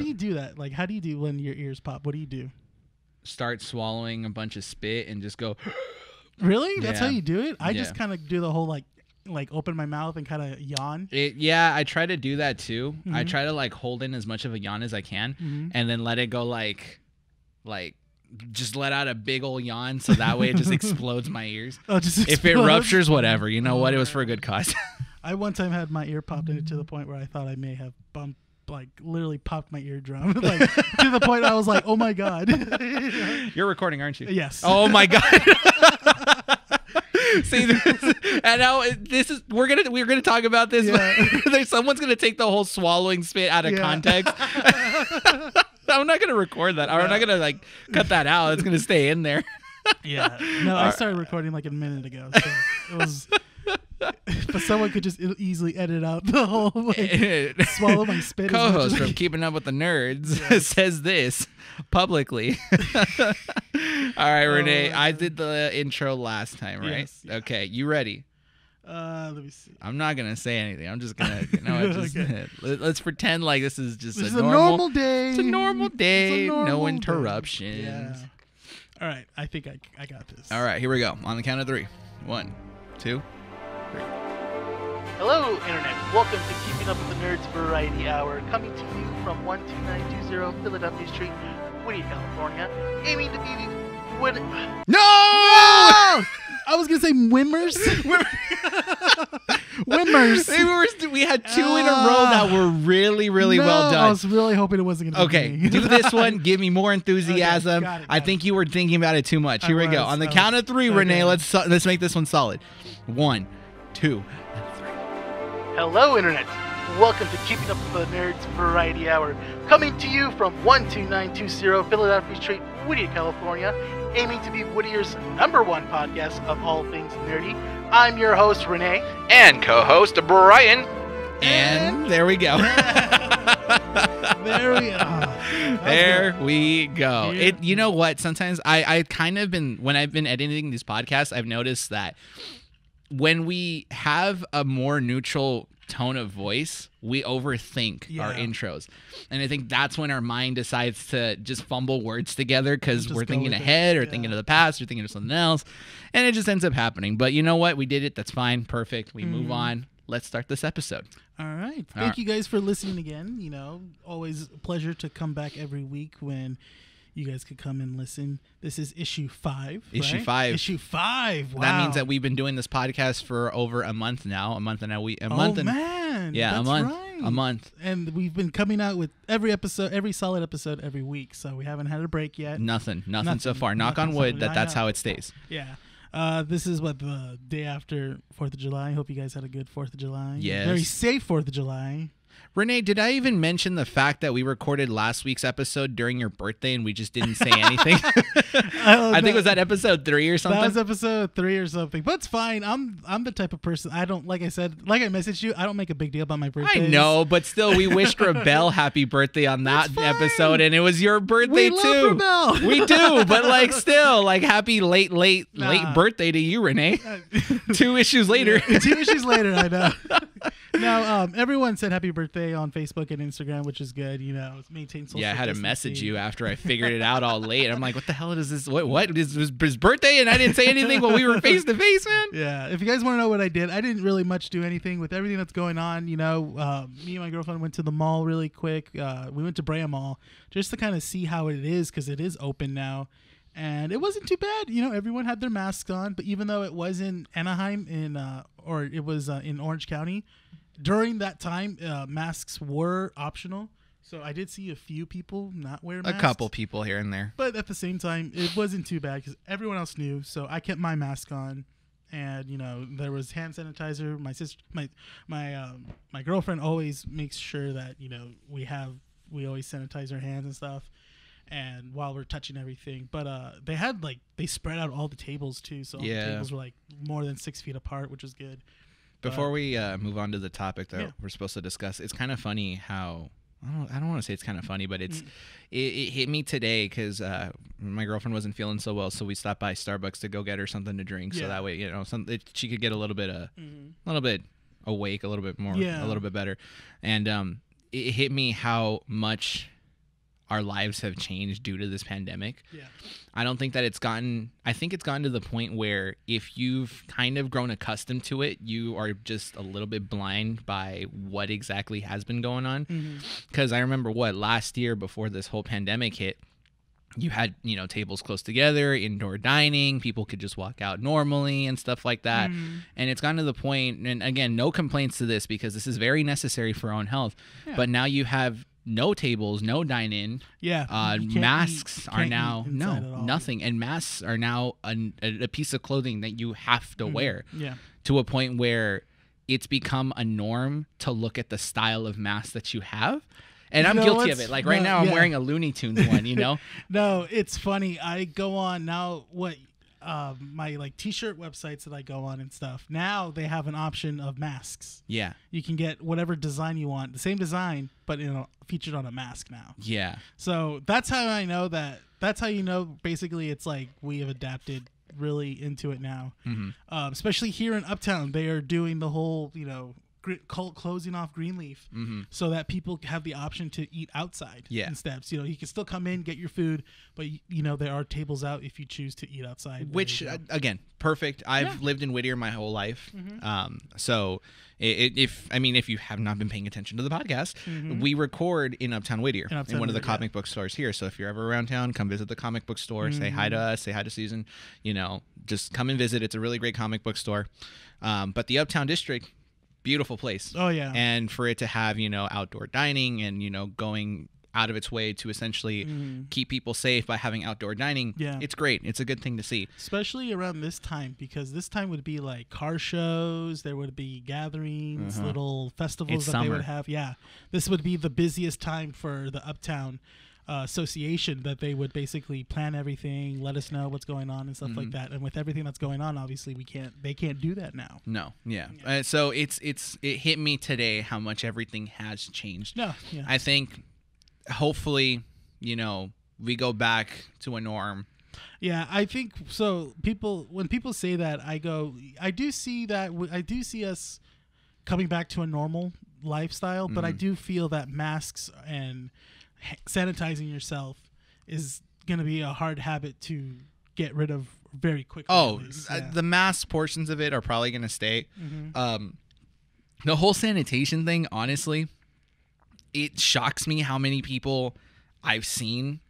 it sucks when. How, It's how one do you do that? Like, how do you do when your ears pop? What do you do? Start swallowing a bunch of spit and just go. Really? That's how you do it? I just kind of do the whole like, like open my mouth and kind of yawn. It, yeah, I try to do that too. I Mhm. try to like hold in as much of a yawn as I can, Mhm. and then let it go like, like, just let out a big old yawn so that way it just explodes my ears. Oh, just If it ruptures, whatever. You know what? It was for a good cause. I one time had my ear popped in it to the point where I thought I may have bumped, like literally popped my eardrum, like to the point I was like, oh my god. You're recording, aren't you? yes. Oh my god. See, this, and now this is we're gonna we're gonna talk about this. Yeah. There's someone's gonna take the whole swallowing spit out of Yeah. context. I'm not gonna record that. I'm not gonna like cut that out. It's gonna stay in there. Yeah. No, I started recording like a minute ago. So it was. but someone could just easily edit out the whole like, swallow my spit. Co-host from Keeping Up with the Nerds says this publicly. All right, Rene. I did the intro last time, right? Yes, yeah. Okay, you ready? Uh, let me see. I'm not gonna say anything. I'm just gonna, you know, just, Okay. let- let's pretend like this is just This a is normal, a normal day. It's a normal day. no normal day. interruptions. Yeah. All right. I think I, I got this. All right, here we go. On the count of three. One, two. Hello, Internet. Welcome to Keeping Up with the Nerds Variety Hour, coming to you from 12920 Philadelphia Street, Whittier, California, aiming to be what? No! I was gonna say Wimmers. Wimmers. Were, we had two in a row ah. that were really, really well done. I was really hoping it wasn't gonna. Okay, do this one. Give me more enthusiasm. got it, I got think you were thinking about it too much. I Here we go. On the I count of three, Okay. Rene. Let's let's make this one solid. One, two. Hello, Internet. Welcome to Keeping Up with the Nerds Variety Hour, coming to you from 12920 Philadelphia Street, Whittier, California, aiming to be Whittier's number one podcast of all things nerdy. I'm your host, Rene. And co-host Bryan. And there we go. There we are. there we go. Yeah. It. You know what? Sometimes I I kind of been when I've been editing these podcasts, I've noticed that when we have a more neutral tone of voice, we overthink our intros, and I think that's when our mind decides to just fumble words together because we're thinking with it. ahead or Yeah. thinking of the past or thinking of something else, and it just ends up happening. But you know what? We did it. That's fine. Perfect. We move Mhm. on. Let's start this episode. All right. Thank All right. you guys for listening again. You know, always a pleasure to come back every week when you guys could come and listen. This is issue five. Issue right? five. Issue five. Wow. That means that we've been doing this podcast for over a month now. A month and a week. A oh, month and man. yeah, that's a month. Right. A month. And we've been coming out with every episode, every solid episode every week. So we haven't had a break yet. Nothing. Nothing, so far. Knock Nothing on wood that that's how it stays. Yeah. Uh, this is what the day after Fourth of July. Hope you guys had a good Fourth of July. Yes. Very safe Fourth of July. Rene, did I even mention the fact that we recorded last week's episode during your birthday and we just didn't say anything? I think it was that episode three or something. That was episode three or something, but it's fine. I'm I'm the type of person I don't like. I said, like I messaged you, I don't make a big deal about my birthday. I know, but still, we wished Rebel happy birthday on that episode, and it was your birthday We too. We do, but like, still, like, happy late, late, late birthday to you, Rene. Two issues later. Two issues later, I know. Now, um, everyone said happy birthday on Facebook and Instagram, which is good. You know, maintain social. Yeah, I had to message you after I figured it out all late. I'm like, what the hell is this? What? What is was his birthday? And I didn't say anything while we were face to face, man. Yeah, if you guys want to know what I did, I didn't really much do anything with everything that's going on. You know, uh, me and my girlfriend went to the mall really quick. Uh, we went to Brea Mall just to kind of see how it is because it is open now, and it wasn't too bad. You know, everyone had their masks on, but even though it was in Anaheim in uh, or it was uh, in Orange County, during that time, uh, masks were optional. So I did see a few people not wear A couple people here and there. But at the same time, it wasn't too bad because everyone else knew. So I kept my mask on, and you know there was hand sanitizer. My sister, my my um, my girlfriend always makes sure that you know we have we always sanitize our hands and stuff. And while we're touching everything, but uh, they had like they spread out all the tables too, so all Yeah. the tables were like more than six feet apart, which was good. Before we uh, move on to the topic that Yeah. we're supposed to discuss, it's kind of funny how I don't, I don't want to say it's kind of funny, but it's Mm. it, it hit me today because uh, my girlfriend wasn't feeling so well, so we stopped by Starbucks to go get her something to drink, so that way you know some it, she could get a little bit uh, Mm-hmm. a little bit awake, a little bit more, Yeah. a little bit better, and um. it hit me how much our lives have changed due to this pandemic. Yeah. I don't think that it's gotten I think it's gotten to the point where if you've kind of grown accustomed to it, you are just a little bit blind by what exactly has been going on. Mm-hmm. Cuz I remember what last year before this whole pandemic hit, you had, you know, tables close together, indoor dining, people could just walk out normally and stuff like that. Mhm. And it's gotten to the point and again, no complaints to this because this is very necessary for our own health. Yeah. But now you have no tables, no dine in, Yeah. uh, masks eat- are now no inside at all. nothing, and masks are now an, a, a piece of clothing that you have to Mhm. wear Yeah. to a point where it's become a norm to look at the style of mask that you have. And You I'm guilty of it. Like right no, now, I'm yeah. wearing a Looney Tunes one. You know, No, it's funny. I go on now. What um, my like T-shirt websites that I go on and stuff. Now they have an option of masks. yeah, You can get whatever design you want, the same design, but you know featured on a mask now. yeah, So that's how I know that. That's how you know. Basically, it's like we have adapted really into it now. hmm Um, especially here in Uptown, they are doing the whole you know closing off Greenleaf hmm so that people have the option to eat outside Yeah. instead. So, you know, you can still come in, get your food, but you know there are tables out if you choose to eat outside. Which uh, again perfect i've Yeah. Mm-hmm. lived in whittier my whole life um so if i mean if you have not been paying attention to the podcast we record in uptown whittier in, Mm-hmm. In Uptown one of the Whittier, yeah. comic book stores here so if you're ever around town come visit the comic book store say hi Mm-hmm. to us say hi to susan you know just come and visit it's a really great comic book store um, but the uptown district beautiful place oh yeah, and for it to have you know outdoor dining and you know going out of its way to essentially Mhm. keep people safe by having outdoor dining Yeah. it's great it's a good thing to see especially around this time because this time would be like car shows, there would be gatherings, Uh-huh. little festivals It's that they would have. Yeah, this would be the busiest time for the Uptown. Uh, association that they would basically plan everything, let us know what's going on and stuff like Mhm. that. And with everything that's going on, obviously we can't, they can't do that now. No, yeah. Yeah. Uh, so it's it's it hit me today how much everything has changed. No, yeah, I think hopefully, you know, we go back to a norm. Yeah, I think so. People, when people say that, I go, I do see that. I do see us coming back to a normal lifestyle, but I Mhm. do feel that masks and sanitizing yourself is going to be a hard habit to get rid of very quickly. Oh, uh, Yeah. the mass portions of it are probably going to stay. Mhm. Um the whole sanitation thing, honestly, it shocks me how many people I've seen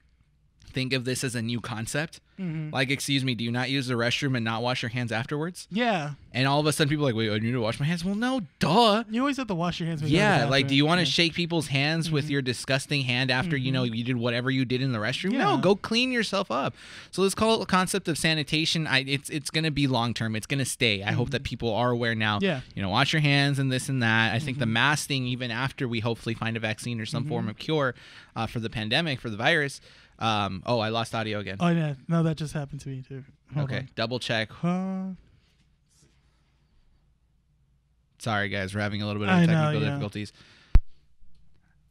think of this as a new concept. Mhm. Like, excuse me, do you not use the restroom and not wash your hands afterwards? yeah, And all of a sudden, people are like, wait, I need to wash my hands. Well, no, duh. you always have to wash your hands. You Yeah, the like, do you want to Yeah. shake people's hands with mm-hmm. your disgusting hand after you mm-hmm. know you did whatever you did in the restroom? No, go clean yourself up. So this call concept of sanitation, I it's it's gonna be long term. It's gonna stay. I hope that mm-hmm. people are aware now. Yeah. you know, wash your hands and this and that. I think the mask thing, even after we hopefully find a vaccine or some form of cure uh, for the pandemic for the virus. Um, oh, I lost audio again. Oh yeah, no, that just happened to me too. Hold okay, double check. Uh, Sorry, guys, we're having a little bit of I know, technical yeah. difficulties.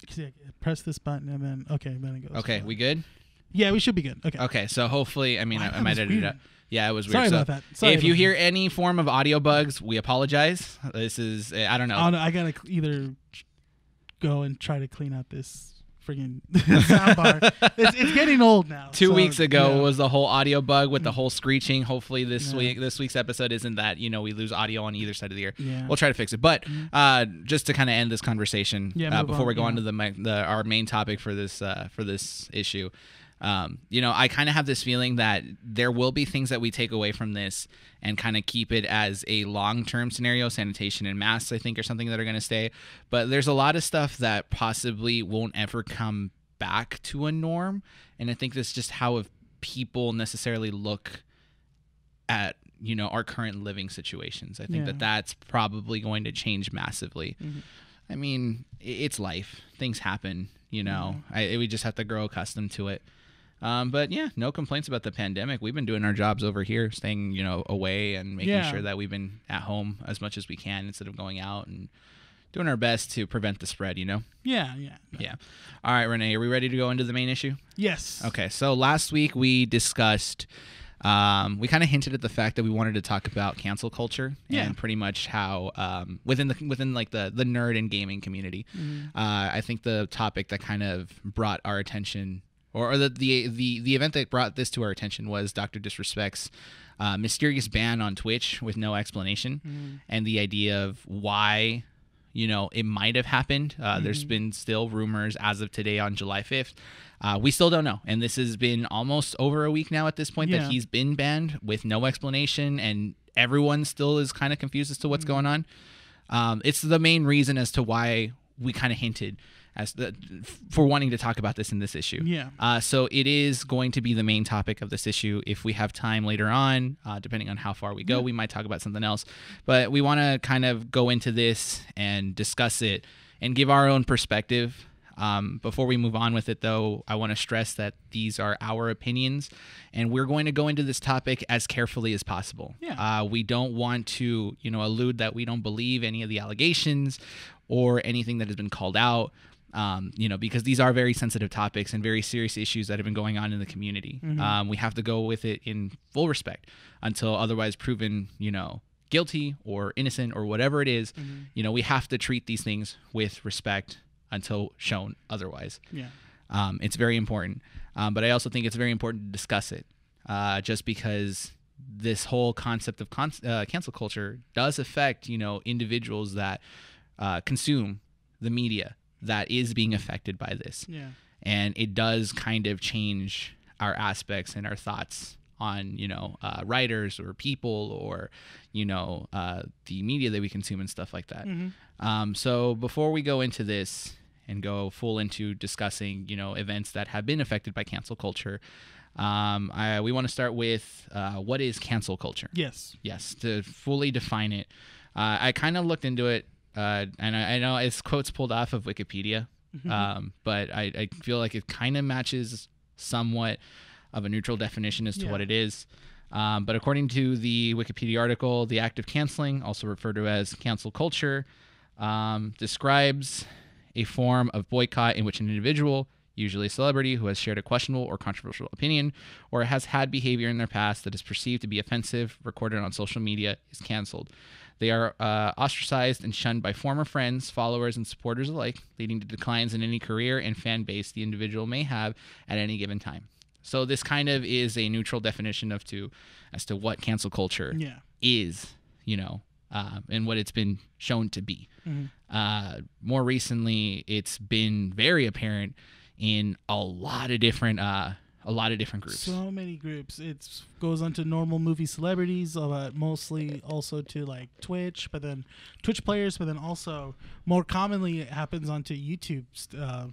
see, press this button and then okay, then it goes. Okay, we good? Yeah, we should be good. Okay. Okay, so hopefully, I mean, Wow, I, I might edit it weird. out. Yeah, it was weird. Sorry So about that. Sorry if you hear any form of audio bugs, we apologize. This is, I don't know. Oh no, I gotta either go and try to clean out this friggin' soundbar. it's, it's getting old now. Two so, weeks ago yeah. was the whole audio bug with the whole screeching. Hopefully this Yeah. week, this week's episode isn't that. You know, we lose audio on either side of the ear. Yeah. Mm-hmm. We'll try to fix it. But uh, just to kind of end this conversation, Yeah, uh, before on, we go on to the, the our main topic for this uh, for this issue, um, you know, I kind of have this feeling that there will be things that we take away from this and kind of keep it as a long term scenario. Sanitation and masks, I think, are something that are going to stay. But there's a lot of stuff that possibly won't ever come back to a norm. And I think that's just how if people necessarily look at you know our current living situations. I think Yeah. that that's probably going to change massively. Mhm. I mean, it's life. Things happen. You know, I, we just have to grow accustomed to it. Um, but yeah, no complaints about the pandemic. We've been doing our jobs over here, staying you know away and making Yeah. sure that we've been at home as much as we can instead of going out and doing our best to prevent the spread. You know. Yeah, yeah. Yeah. All right, Rene, are we ready to go into the main issue? Yes. Okay, so last week we discussed Um, we kind of hinted at the fact that we wanted to talk about cancel culture Yeah. and pretty much how um, within the within like the the nerd and gaming community. Mm-hmm. Uh, I think the topic that kind of brought our attention, or, or the, the the the event that brought this to our attention was Doctor Disrespect's uh, mysterious ban on Twitch with no explanation, Mm-hmm. and the idea of why you know it might have happened. Uh, There's Mm-hmm. been still rumors as of today on July 5th. Uh, we still don't know, and this has been almost over a week now at this point Yeah. that he's been banned with no explanation, and everyone still is kind of confused as to what's Mm-hmm. going on. Um, it's the main reason as to why we kind of hinted as the, for wanting to talk about this in this issue. Yeah. Uh, so it is going to be the main topic of this issue. If we have time later on, uh, depending on how far we go, we might talk about something else. But we want to kind of go into this and discuss it and give our own perspective. Um, before we move on with it, though, I want to stress that these are our opinions, and we're going to go into this topic as carefully as possible. Yeah. Uh, we don't want to, you know, allude that we don't believe any of the allegations or anything that has been called out um, you know, because these are very sensitive topics and very serious issues that have been going on in the community. Um, we have to go with it in full respect until otherwise proven, you know, guilty or innocent or whatever it is, You know, we have to treat these things with respect until shown otherwise. Yeah. Um, it's very important. Um, but I also think it's very important to discuss it uh, just because this whole concept of con- uh, cancel culture does affect, you know, individuals that uh, consume the media that is being affected by this. Yeah. And it does kind of change our aspects and our thoughts on, you know, uh, writers or people or, you know, uh, the media that we consume and stuff like that. Mm-hmm. Um, so before we go into this and go full into discussing, you know, events that have been affected by cancel culture, um, I, we want to start with uh, what is cancel culture? Yes. Yes, to fully define it. Uh, I kind of looked into it, uh, and I, I know it's quotes pulled off of Wikipedia, um, but I, I feel like it kind of matches somewhat of a neutral definition as to Yeah. what it is. Um, but according to the Wikipedia article, the act of canceling, also referred to as cancel culture, um, describes a form of boycott in which an individual, usually a celebrity, who has shared a questionable or controversial opinion or has had behavior in their past that is perceived to be offensive, recorded on social media, is canceled. They are uh, ostracized and shunned by former friends, followers, and supporters alike, leading to declines in any career and fan base the individual may have at any given time. So this kind of is a neutral definition of to as to what cancel culture Yeah. is, you know, uh, and what it's been shown to be. Mhm. Uh, more recently, it's been very apparent in a lot of different, uh, a lot of different groups. So many groups. It goes on to normal movie celebrities, but mostly also to like Twitch, but then Twitch players, but then also more commonly it happens onto YouTube uh,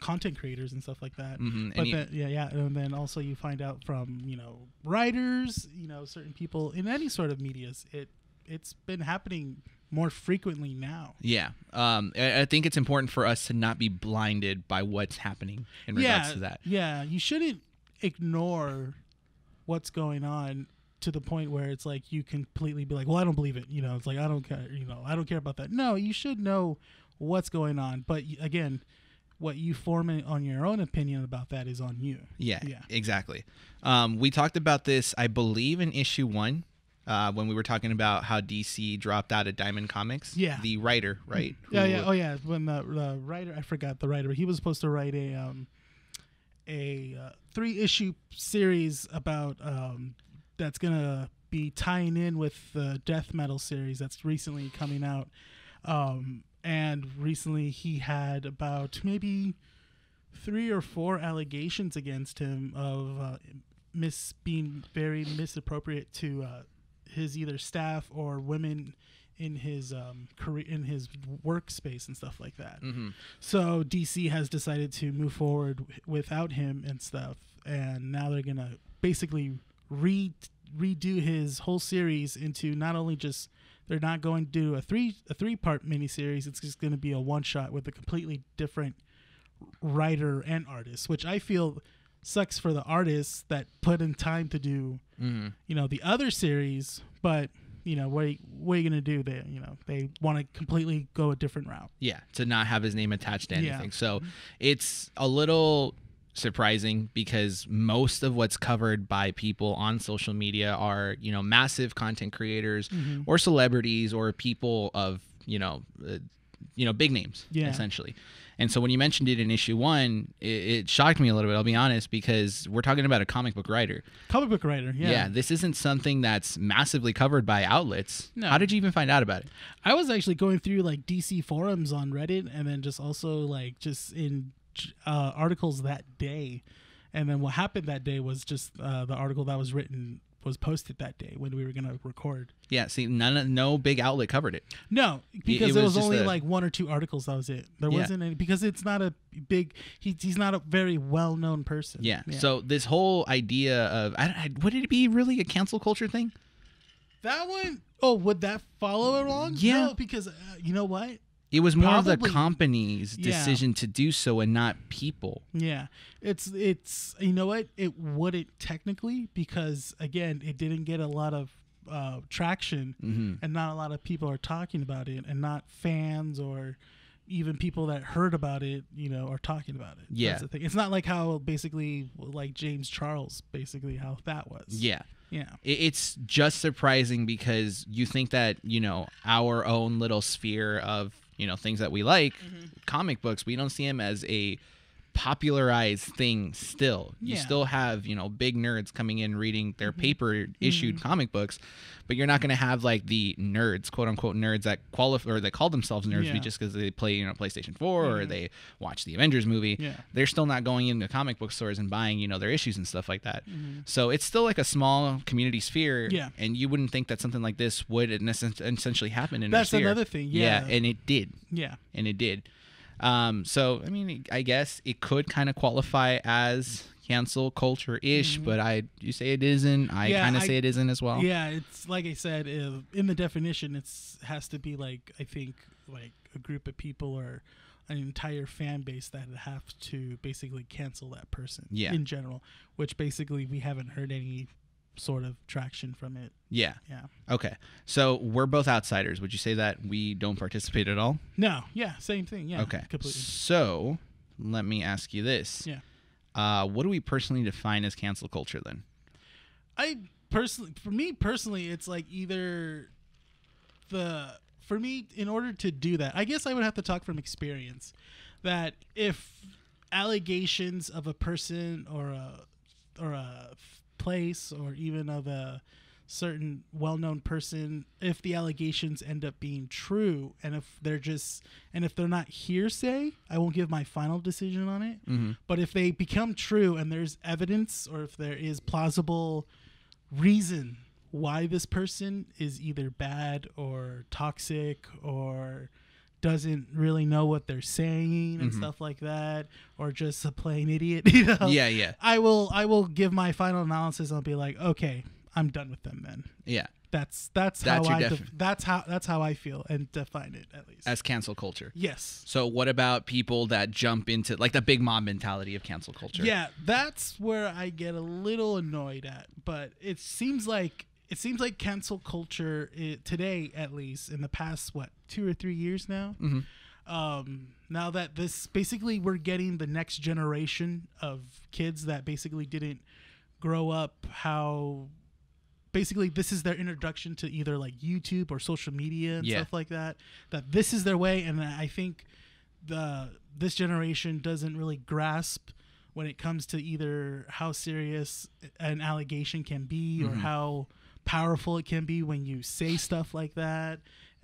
content creators and stuff like that. Mhm, But then, yeah, yeah, and then also you find out from you know writers, you know, certain people in any sort of medias. It it's been happening more frequently now. Yeah, um, I, I think it's important for us to not be blinded by what's happening in regards yeah, to that. Yeah, you shouldn't ignore what's going on to the point where it's like you completely be like, "Well, I don't believe it." You know, it's like I don't care. You know, I don't care about that. No, you should know what's going on. But again, what you form on your own opinion about that is on you. Yeah, Yeah. exactly. Um, we talked about this, I believe, in issue one. Uh, when we were talking about how DC dropped out of Diamond Comics, Yeah. the writer, right? Yeah, who- yeah. Oh, yeah. When the, the writer, I forgot the writer, but he was supposed to write a um, a uh, three issue series about um, that's gonna be tying in with the death metal series that's recently coming out. Um, and recently he had about maybe three or four allegations against him of uh, mis being very misappropriate to uh, his either staff or women in his um, career in his workspace and stuff like that. Mhm. So DC has decided to move forward w- without him and stuff, and now they're gonna basically re redo his whole series into not only just they're not going to do a three a three part miniseries. It's just going to be a one shot with a completely different writer and artist, which I feel sucks for the artists that put in time to do Mhm. you know the other series, but you know what are you, what are you gonna do? They you know they want to completely go a different route. Yeah, to not have his name attached to Yeah. anything. So it's a little surprising because most of what's covered by people on social media are you know massive content creators Mm-hmm. or celebrities or people of you know uh, you know big names Yeah. essentially and so when you mentioned it in issue one it, it shocked me a little bit i'll be honest because we're talking about a comic book writer Comic book writer. Yeah. yeah, this isn't something that's massively covered by outlets No. how did you even find out about it I was actually going through like DC forums on Reddit, and then just also like just in uh, articles that day, and then what happened that day was just uh, the article that was written was posted that day when we were gonna record. yeah see none of- no big outlet covered it No, because it it, was was, only a- like one or two articles. That was it. There Yeah. wasn't any because it's not a big. He, he's not a very well known person. Yeah. So this whole idea of I, I, would it be really a cancel culture thing? that one oh would that follow along? Yeah. No, because uh, you know what? It was more of the Probably. company's Yeah. decision to do so and not people. Yeah, it's it's you know what it wouldn't technically because again it didn't get a lot of uh, traction Mm-hmm. and not a lot of people are talking about it and not fans or even people that heard about it you know are talking about it. Yeah. That's the thing. It's not like how basically like James Charles basically how that was. Yeah. Yeah. It's just surprising because you think that, you know, our own little sphere of, you know, things that we like, Mm-hmm. comic books, we don't see them as a popularized thing still. You Yeah. still have, you know, big nerds coming in reading their Mm-hmm. paper issued comic books, but you're not going to have like the nerds, quote unquote nerds that qualify or that call themselves nerds Yeah. just because they play, you know, PlayStation 4 or Mhm. they watch the Avengers movie. Yeah. They're still not going into comic book stores and buying, you know, their issues and stuff like that. Mhm. So it's still like a small community sphere. Yeah. And you wouldn't think that something like this would essentially happen in That's another thing, yeah. and it did. Yeah. And it did. Um, so, I mean, I guess it could kind of qualify as cancel culture ish, but I, you say it isn't. I Mm-hmm. Yeah, kind of say it isn't as well. Yeah, it's like I said in the definition. It's has to be like I think like a group of people or an entire fan base that have to basically cancel that person. Yeah. In general, which basically we haven't heard any sort of traction from it. Yeah. Yeah. Okay. So we're both outsiders. Would you say that we don't participate at all? No. Yeah. Same thing. Yeah. okay. Completely. So let me ask you this. Yeah. Uh, what do we personally define as cancel culture then? I personally, for me personally, it's like either the for me in order to do that, I guess I would have to talk from experience. That if allegations of a person or a or a place or even of a certain well-known person if the allegations end up being true and if they're just and if they're not hearsay i won't give my final decision on it Mm-hmm. but if they become true and there's evidence or if there is plausible reason why this person is either bad or toxic or doesn't really know what they're saying and Mhm. stuff like that or just a plain idiot you know Yeah, yeah, i will i will give my final analysis i'll be like okay i'm done with them then yeah. that's that's, That's how i defi- that's how that's how i feel and define it at least As cancel culture. yes So what about people that jump into like the big mob mentality of cancel culture? Yeah, that's where I get a little annoyed at. But it seems like it seems like cancel culture i today, at least in the past what two or three years now. hmm Um, now that this basically we're getting the next generation of kids that basically didn't grow up how basically this is their introduction to either like YouTube or social media and Yeah. stuff like that that this is their way and I think the this generation doesn't really grasp when it comes to either how serious an allegation can be or Mhm. how powerful it can be when you say stuff like that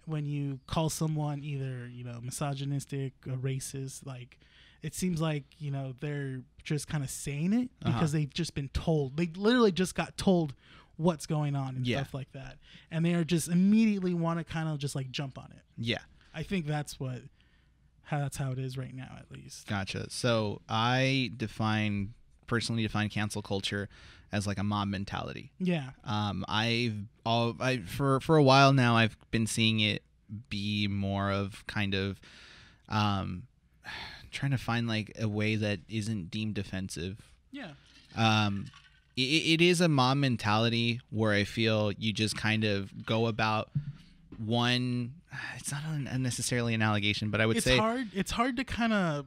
when you call someone either you know misogynistic or racist like it seems like you know they're just kind of saying it Uh-huh. because they've just been told they literally just got told what's going on and Yeah. stuff like that and they are just immediately want to kind of just like jump on it Yeah. i think that's what how that's how it is right now at least Gotcha. So I define personally define cancel culture as like a mob mentality. yeah Um, I've all I for for a while now I've been seeing it be more of kind of um trying to find like a way that isn't deemed offensive. yeah Um it, it is a mob mentality where I feel you just kind of go about one it's not necessarily an allegation but I would it's say hard it's hard to kind of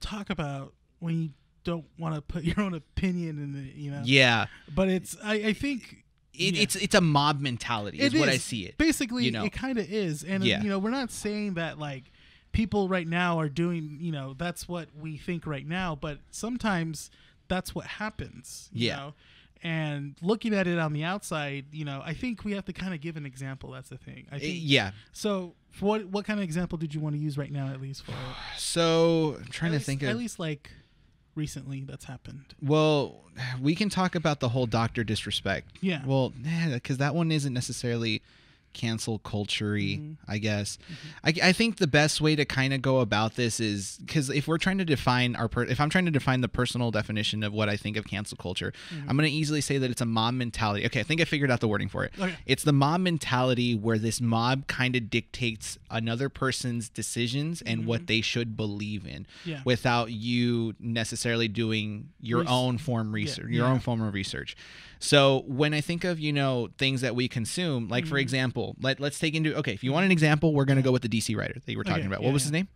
talk about when you don't want to put your own opinion in it, you know. Yeah. But it's I, I think It, Yeah. It's it's a mob mentality is It what I see it. basically you know. it kind of is, and Yeah. you know we're not saying that like people right now are doing you know that's what we think right now, but sometimes that's what happens. You Yeah. Know? And looking at it on the outside, you know, I think we have to kind of give an example. That's the thing. I Uh, think. Yeah. So, what what kind of example did you want to use right now, at least for? So I'm trying at to least, think at least like recently that's happened. Well, we can talk about the whole doctor disrespect. Yeah. Well, because that one isn't necessarily cancel culture Mhm. I guess. Mm-hmm. I, I think the best way to kind of go about this is because if we're trying to define our, per, if I'm trying to define the personal definition of what I think of cancel culture, mm-hmm. I'm going to easily say that it's a mob mentality. Okay, I think I figured out the wording for it. Okay. It's the mob mentality where this mob kind of dictates another person's decisions and what mm-hmm. they should believe in Yeah. without you necessarily doing your Res- own form research, your yeah. own form of research. So when I think of you know things that we consume, like Mm-hmm. for example, let let's take into okay, if you want an example, we're gonna go with the DC writer that you were talking Okay, about. yeah, What was yeah. his name?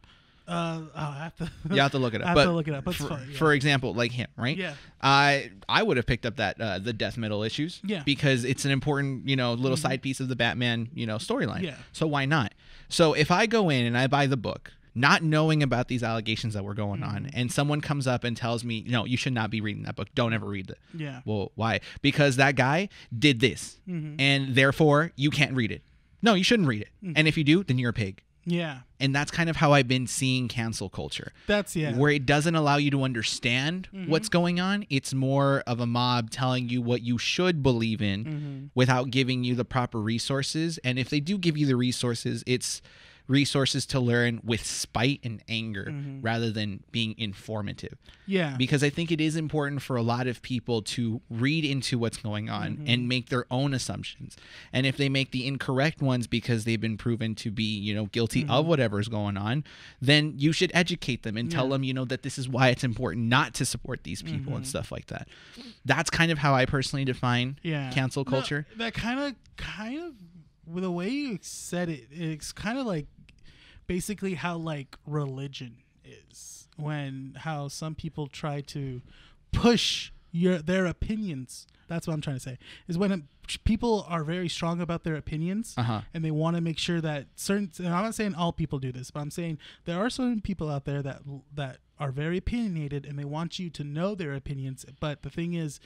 Uh, I'll have to. You have to look it up. I have but to look it up. That's for, fine, yeah. for example, like him, right? Yeah. I I would have picked up that uh, the death metal issues. Yeah. Because it's an important you know little side piece of the Batman you know storyline. Yeah. So why not? So if I go in and I buy the book. Not knowing about these allegations that were going on, Mm-hmm. and someone comes up and tells me, "No, you should not be reading that book. Don't ever read it." Yeah. Well, why? Because that guy did this, Mhm. and therefore you can't read it. No, you shouldn't read it. Mm. And if you do, then you're a pig. Yeah. And that's kind of how I've been seeing cancel culture, That's yeah. where it doesn't allow you to understand what's going on. It's more of a mob telling you what you should believe in Mhm. without giving you the proper resources. And if they do give you the resources, it's resources to learn with spite and anger mm-hmm. rather than being informative Yeah. because I think it is important for a lot of people to read into what's going on mm-hmm. and make their own assumptions. And if they make the incorrect ones because they've been proven to be, you know, guilty of mm-hmm. whatever's going on, then you should educate them and tell them, you know, that this is why it's important not to support these people and stuff like that. That's kind of how I personally define yeah. cancel No, culture. that kind of, kind of, with the way you said it, it's kind of like basically how like religion is when how some people try to push your their opinions. That's what I'm trying to say. Is when it, people are very strong about their opinions Uh-huh. and they want to make sure that certain. And I'm not saying all people do this, but I'm saying there are certain people out there that that are very opinionated and they want you to know their opinions. But the thing is,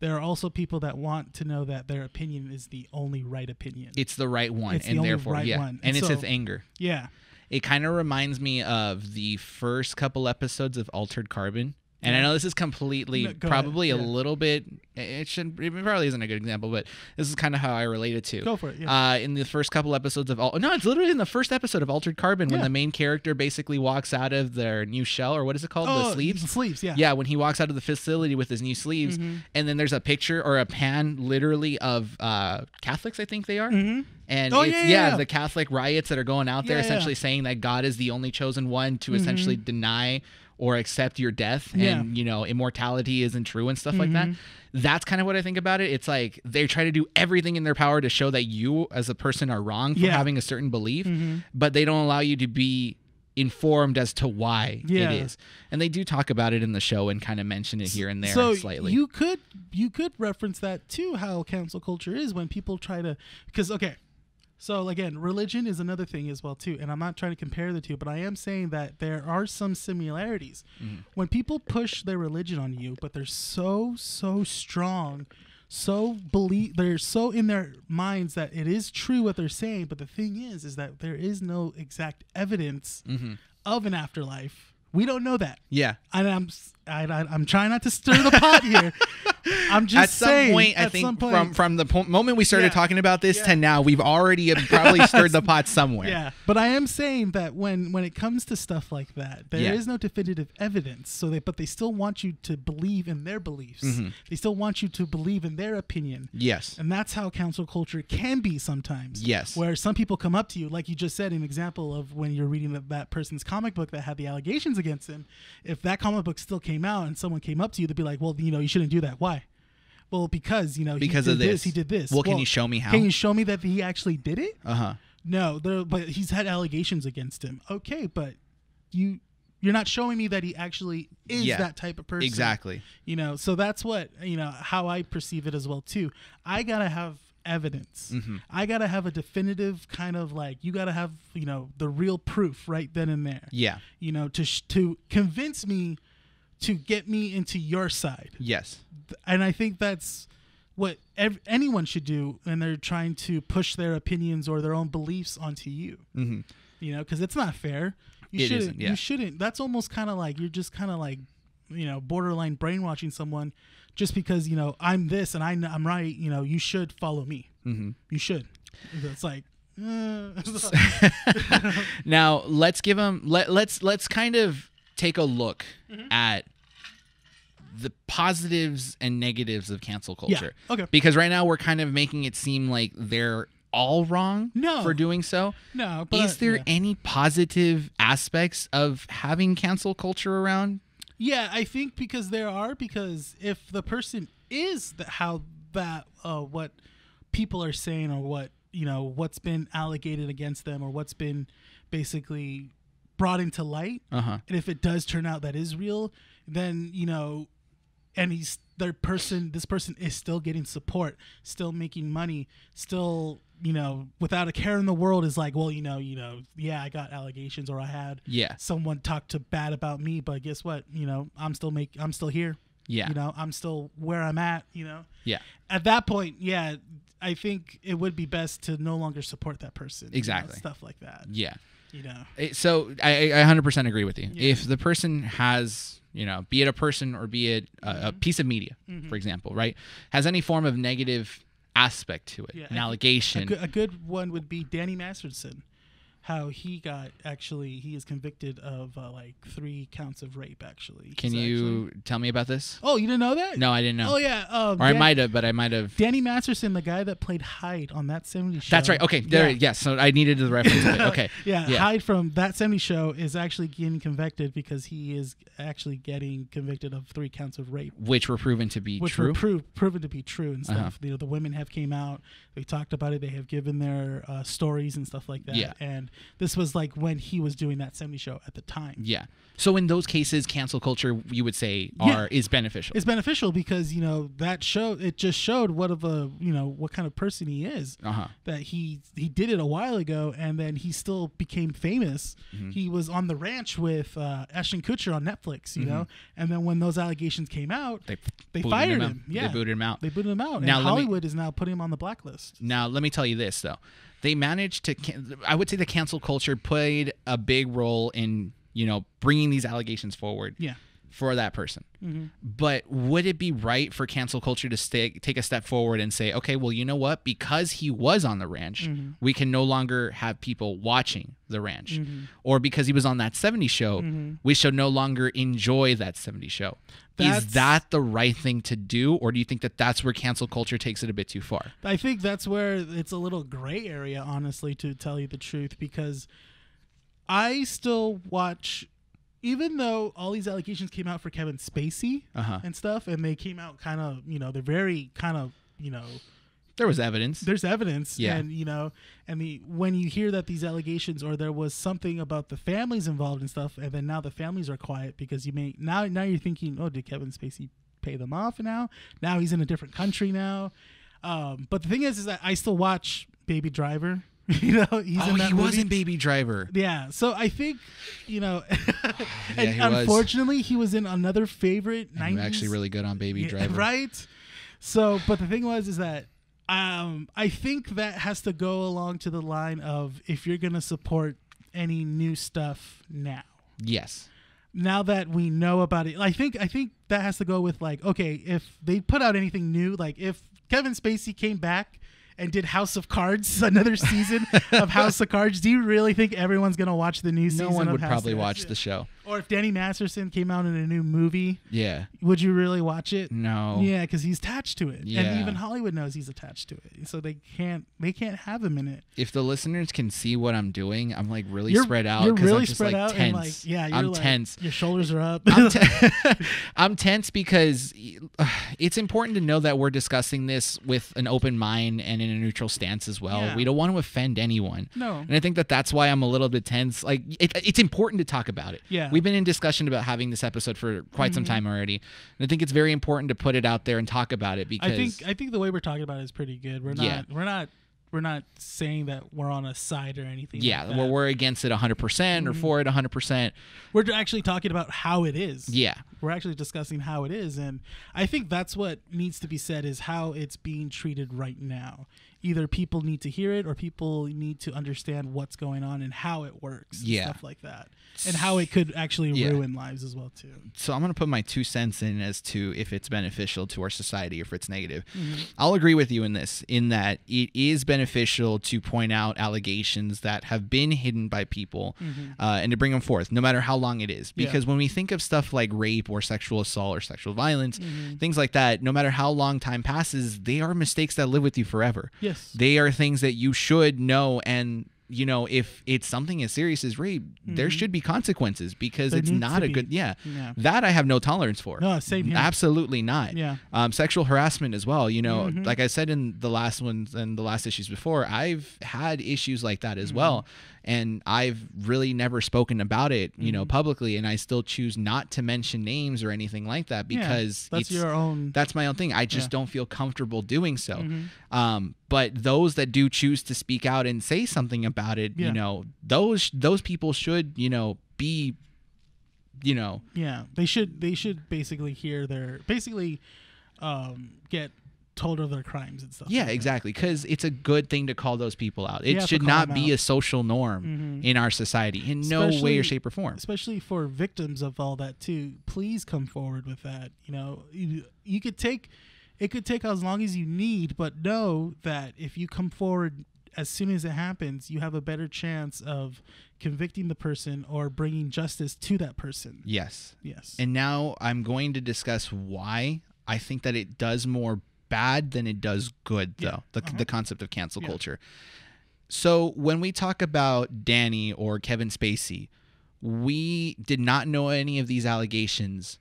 there are also people that want to know that their opinion is the only right opinion. It's the right one, It's the and only therefore, right yeah, one. and, And it's so- with anger. yeah. It kind of reminds me of the first couple episodes of Altered Carbon. And I know this is completely, No, probably ahead, a yeah. little bit. It shouldn't. It probably isn't a good example, but this is kind of how I relate it to. Go for it. Yeah. Uh, in the first couple episodes of Al- no, it's literally in the first episode of Altered Carbon when the main character basically walks out of their new shell or what is it called, the sleeves. The sleeves. Yeah. Yeah, when he walks out of the facility with his new sleeves, Mm-hmm. and then there's a picture or a pan, literally of uh, Catholics, I think they are, Mm-hmm. and Oh, it's, yeah, yeah, yeah, yeah. the Catholic riots that are going out there, Yeah, yeah. essentially saying that God is the only chosen one to essentially deny or accept your death, Yeah. and you know immortality isn't true and stuff like that. That's kind of what I think about it. It's like they try to do everything in their power to show that you, as a person, are wrong for Yeah. having a certain belief, Mm-hmm. but they don't allow you to be informed as to why Yeah. it is. And they do talk about it in the show and kind of mention it here and there so slightly. you could you could reference that too how cancel culture is when people try to because okay so again religion is another thing as well too and i'm not trying to compare the two but i am saying that there are some similarities Mm-hmm. when people push their religion on you but they're so so strong so believe they're so in their minds that it is true what they're saying but the thing is is that there is no exact evidence Mm-hmm. of an afterlife we don't know that yeah. and I'm I, I, I'm trying not to stir the pot here. I'm just at some saying, point, I think point, from from the po- moment we started Yeah. talking about this Yeah. to now, we've already probably stirred the pot somewhere. yeah. But I am saying that when when it comes to stuff like that, there is Yeah. no definitive evidence. So they but they still want you to believe in their beliefs. Mhm. They still want you to believe in their opinion. Yes. And that's how cancel culture can be sometimes. Yes. Where some people come up to you, like you just said, an example of when you're reading that that person's comic book that had the allegations against him. If that comic book still came out and someone came up to you, they'd be like, well, you know, you shouldn't do that. Why? Well, because, you know, Because he of did this. He did this. Well, can you show me how? Can you show me that he actually did it? Uh huh. No, there, but he's had allegations against him. Okay, but you you're not showing me that he actually is Yeah. that type of person. Exactly. You know, so that's what you know how I perceive it as well too. I gotta have evidence. Mm-hmm. I gotta have a definitive kind of like you gotta have you know the real proof right then and there. Yeah. You know to sh- to convince me to get me into your side Yes. and I think that's what ev- anyone should do when they're trying to push their opinions or their own beliefs onto you. Mm-hmm. You know, because it's not fair. You It shouldn't. isn't, yeah. You shouldn't. That's almost kind of like you're just kind of like, you know, borderline brainwashing someone just because you know I'm this and I I'm right. You know, you should follow me. Mm-hmm. You should. It's like. uh, now let's give them let let's let's kind of take a look Mm-hmm. at the positives and negatives of cancel Yeah, culture. okay. Because right now we're kind of making it seem like they're all wrong No. for doing so. no, but Is there yeah. any positive aspects of having cancel culture around? Yeah, I think because there are because if the person is the, how that uh, what people are saying or what you know what's been allocated against them or what's been basically brought into light, Uh-huh. and if it does turn out that is real, then you know, and he's their person, this person is still getting support, still making money, still you know without a care in the world is like well you know you know yeah i got allegations or i had Yeah. someone talk to bad about me but guess what you know i'm still make i'm still here Yeah. you know i'm still where i'm at you know Yeah. at that point yeah i think it would be best to no longer support that person you know, Exactly. stuff like that Yeah. you know It- so I, I 100% agree with you. Yeah. If the person has, you know, be it a person or be it a, Mm-hmm. a piece of media, for example, right, has any form of negative aspect to it, Yeah, an allegation, a good, a good one would be danny masterson how he got actually he is convicted of uh, like three counts of rape actually can He's you actually- tell me about this? oh you didn't know that No, I didn't know. oh yeah um, or I might have, but I might have. danny masterson the guy that played hyde on that 70s show That's right. Okay. There. Yeah. Yes. So I needed the reference. Okay. yeah, Yeah. Hyde from that 70 show is actually getting convicted because he is actually getting convicted of three counts of rape, Which were proven to be which true. were proven to be true and stuff. Uh-huh. You know, the women have came out, they talked about it, they have given their uh, stories and stuff like that. Yeah. And this was like when he was doing that 70 show at the time. yeah. So in those cases, cancel culture, you would say, Yeah. are is beneficial. It's beneficial because you know that show it just showed what of a you know what kind of person he is. Uh huh. that he he did it a while ago and then he still became famous. Mm-hmm. He was on the ranch with uh, Ashton Kutcher on Netflix, you know. And then when those allegations came out, They they fired him him. Yeah, They booted him out. They booted him out. Now, and let me- Hollywood is now putting him on the blacklist. Now, let me tell you this though. They managed to can- I would say the cancel culture played a big role in, you know, bringing these allegations forward Yeah. For that person. Mm-hmm. But would it be right for cancel culture to stay, take a step forward and say, okay, well, you know what? Because he was on the ranch, Mm-hmm. we can no longer have people watching the ranch. Or because he was on that 70 show, we should no longer enjoy that 70 show. That's- Is that the right thing to do? Or do you think that that's where cancel culture takes it a bit too far? I think that's where it's a little gray area, honestly, to tell you the truth, because I still watch, even though all these allegations came out for Kevin Spacey Uh-huh. and stuff, and they came out kind of, you know, they're very kind of, you know, There was evidence. there's evidence Yeah. and you know and the when you hear that these allegations or there was something about the families involved and stuff and then now the families are quiet because you may now now you're thinking oh did kevin spacey pay them off now now he's in a different country now um, but the thing is is that i still watch baby driver you know he's oh, in that he movie. was in Baby Driver. yeah so i think you know and he was. unfortunately he was in another favorite I'm 90s actually really good on Baby yeah, Driver. Right. So, but the thing was, is that um, I think that has to go along to the line of if you're going to support any new stuff now. Yes. Now that we know about it, I think I think that has to go with like, okay, if they put out anything new, like if Kevin Spacey came back and did House of Cards, another season of House of Cards, do you really think everyone's gonna watch the new season? No one of would House probably watch the show. Or if Danny Masterson came out in a new movie, Yeah. would you really watch it? No. Yeah, because he's attached to it, Yeah. and even Hollywood knows he's attached to it, so they can't they can't have him in it. If the listeners can see what I'm doing, I'm like really You're spread out. You're really I'm just, spread like, out, tense. like yeah, you're I'm like, tense. Your shoulders are up. I'm, te- I'm tense because it's important to know that we're discussing this with an open mind and in a neutral stance as well. Yeah. We don't want to offend anyone. no, And I think that that's why I'm a little bit tense. Like, it, it's important to talk about it. Yeah. We've been in discussion about having this episode for quite some Mm-hmm. time already, and I think it's very important to put it out there and talk about it because I think I think the way we're talking about it is pretty good. We're not Yeah. we're not we're not saying that we're on a side or anything. yeah, like well, we're against it 100% or Mhm. for it 100%. we're actually talking about how it is. Yeah. we're actually discussing how it is and i think that's what needs to be said is how it's being treated right now either people need to hear it or people need to understand what's going on and how it works and Yeah. stuff like that and how it could actually Yeah. ruin lives as well too So I'm going to put my two cents in as to if it's beneficial to our society or if it's negative. Mm-hmm. I'll agree with you in this, in that it is beneficial to point out allegations that have been hidden by people uh, and to bring them forth, no matter how long it is. Mm-hmm. Yeah. Because when we think of stuff like rape or sexual assault or sexual violence, Mm-hmm. things like that, no matter how long time passes, they are mistakes that live with you forever. Yes They are things that you should know and you know if it's something as serious as rape there should be consequences because Mm-hmm. There it's not a be. good yeah, Yeah. that i have no tolerance for No, same here. absolutely not Yeah. um, sexual harassment as well you know Mhm. like i said in the last ones and the last issues before i've had issues like that as Mm-hmm. well and i've really never spoken about it you Mm-hmm. know publicly and i still choose not to mention names or anything like that Yeah, because that's it's, your own that's my own thing. I just Yeah. don't feel comfortable doing so. Mhm. Um, but those that do choose to speak out and say something about it, Yeah. you know, those those people should, you know, be, you know, yeah they should they should basically hear their basically um get told of their crimes and stuff yeah, like exactly, because it's a good thing to call those people out. It should not be out. a social norm Mhm. in our society in no way or shape or form. especially for victims of all that too please come forward with that you know you, you could take it could take as long as you need but know that if you come forward as soon as it happens you have a better chance of convicting the person or bringing justice to that person Yes. yes And now I'm going to discuss why I think that it does more bad than it does good, Yeah. though, the, Uh-huh. the concept of cancel Yeah. culture. So when we talk about Danny or Kevin Spacey, we did not know any of these allegations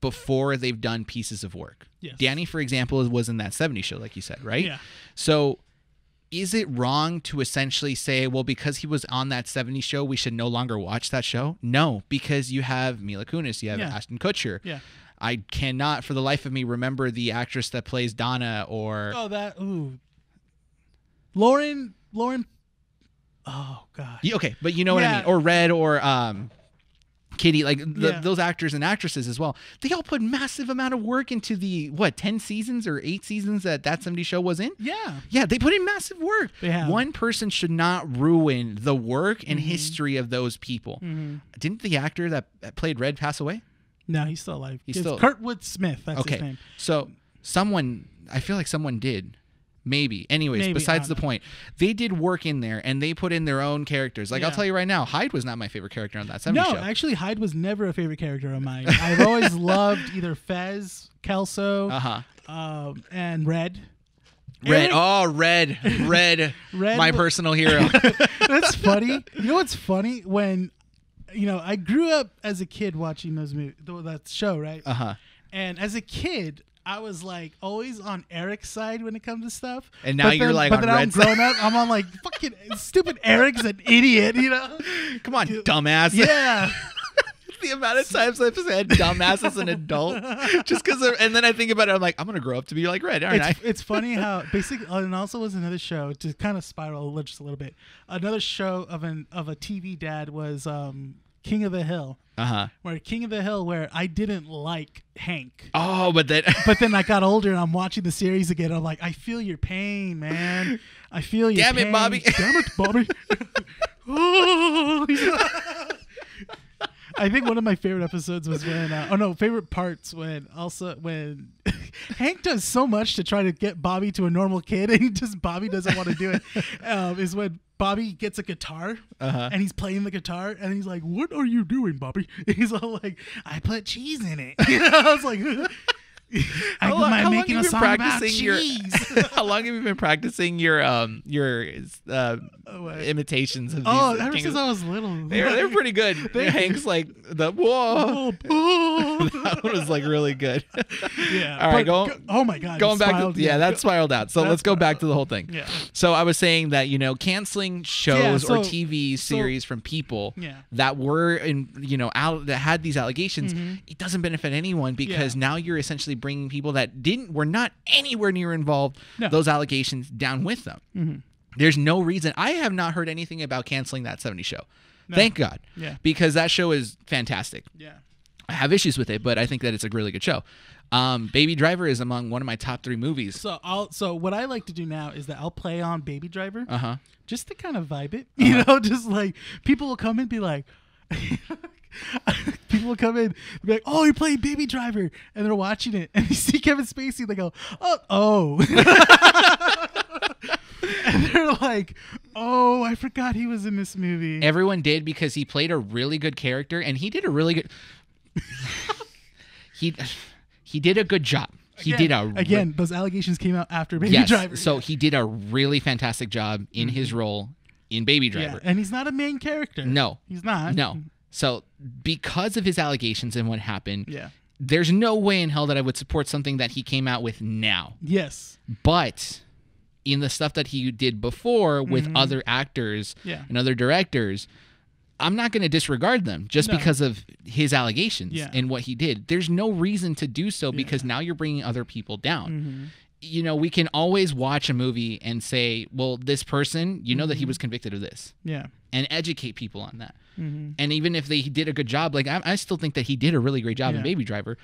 before they've done pieces of work. Yes. Danny, for example, was in that 70s show, like you said, right? yeah So is it wrong to essentially say, well, because he was on that 70s show, we should no longer watch that show? No, because you have Mila Kunis, you have Yeah. Ashton Kutcher. yeah I cannot, for the life of me, remember the actress that plays Donna or. oh that ooh lauren lauren oh god Yeah, okay, but you know what I mean, or Red or um, Kitty, like the, Yeah. those actors and actresses as well. They all put massive amount of work into the what ten seasons or eight seasons that that 70 show was in. yeah Yeah, they put in massive work. Have. One person should not ruin the work and Mm-hmm. history of those people. Mhm. Didn't the actor that played Red pass away? No he's still alive He's it's still- kurtwood smith that's his okay, name so someone, I feel like someone did. Maybe. Anyways, Maybe, besides the know. point, they did work in there and they put in their own characters. Like I'll tell you right now, Hyde was not my favorite character on that 70 No, show. actually, Hyde was never a favorite character of mine. I've always loved either Fez, Kelso, Uh huh. um, and Red. Red. Eric- Oh, red. Red. Red my personal hero. That's funny. You know what's funny? When, you know, I grew up as a kid watching those movies, that show, right? uh huh. And as a kid, I was like always on Eric's side when it comes to stuff. And now But you're, then- like, but on then I'm grown up. I'm on like fucking stupid Eric's an idiot, you know? Come on, dumbass. Yeah. the amount of times I've said dumbass as an adult, just because, and then I think about it, I'm like, I'm gonna grow up to be like Red, aren't it's, I? it's funny how basically and also was another show to kind of spiral just a little bit another show of an of a tv dad was um king of the hill Uh huh. where king of the hill where i didn't like hank Oh, but then, but then i got older and i'm watching the series again i'm like i feel your pain man i feel your Damn it. Bobby. damn it bobby I think one of my favorite episodes was when, uh, oh no, favorite parts when also when Hank does so much to try to get Bobby to a normal kid, and he just Bobby doesn't want to do it. Um, is when Bobby gets a guitar Uh-huh. and he's playing the guitar, and he's like, "What are you doing, Bobby?" And he's all like, "I put cheese in it." You know, I was like. I How am long, I how long have you been practicing your? how long have you been practicing your um your uh, Oh, imitations of oh, these ever King since of- I was little. They're they're pretty good. Hank's like the whoa. Oh, that one was like really good. yeah. All right, but go- Oh my god. Going back to yeah, that spiraled out. So let's go back to the whole thing. Yeah. So I was saying that you know canceling shows or so- TV so- series from people Yeah. that were in you know out that had these allegations, Mhm. it doesn't benefit anyone because Yeah. now you're essentially bringing people that didn't were not anywhere near involved No. those allegations down with them. Mhm. There's no reason. I have not heard anything about canceling that 70 show. No. Thank God. Yeah. Because that show is fantastic. Yeah. I have issues with it, but I think that it's a really good show. Um, Baby Driver is among one of my top three movies. So I'll so what I like to do now is that I'll play on Baby Driver Uh huh. just to kind of vibe it. You know, just like people will come and be like people will come in and be like, "Oh, you're playing Baby Driver," and they're watching it, and you see Kevin Spacey. They go, "Oh, oh," and they're like, "Oh, I forgot he was in this movie." Everyone did because he played a really good character, and he did a really good. he he did a good job. He again, did a re- again. Those allegations came out after Baby yes. Driver. So he did a really fantastic job in his mm-hmm. role in Baby yeah, Driver. and he's not a main character. No. he's not. No. So because of his allegations and what happened, Yeah. there's no way in hell that I would support something that he came out with now. Yes. But in the stuff that he did before with Mhm. other actors Yeah. and other directors, I'm not going to disregard them just No. because of his allegations Yeah. and what he did. There's no reason to do so because now you're bringing other people down. Mhm. You know, we can always watch a movie and say, well, this person, you know that he Mm-hmm. was convicted of this Yeah. and educate people on that. hmm And even if they did a good job, like I, I still think that he did a really great job in Baby Driver.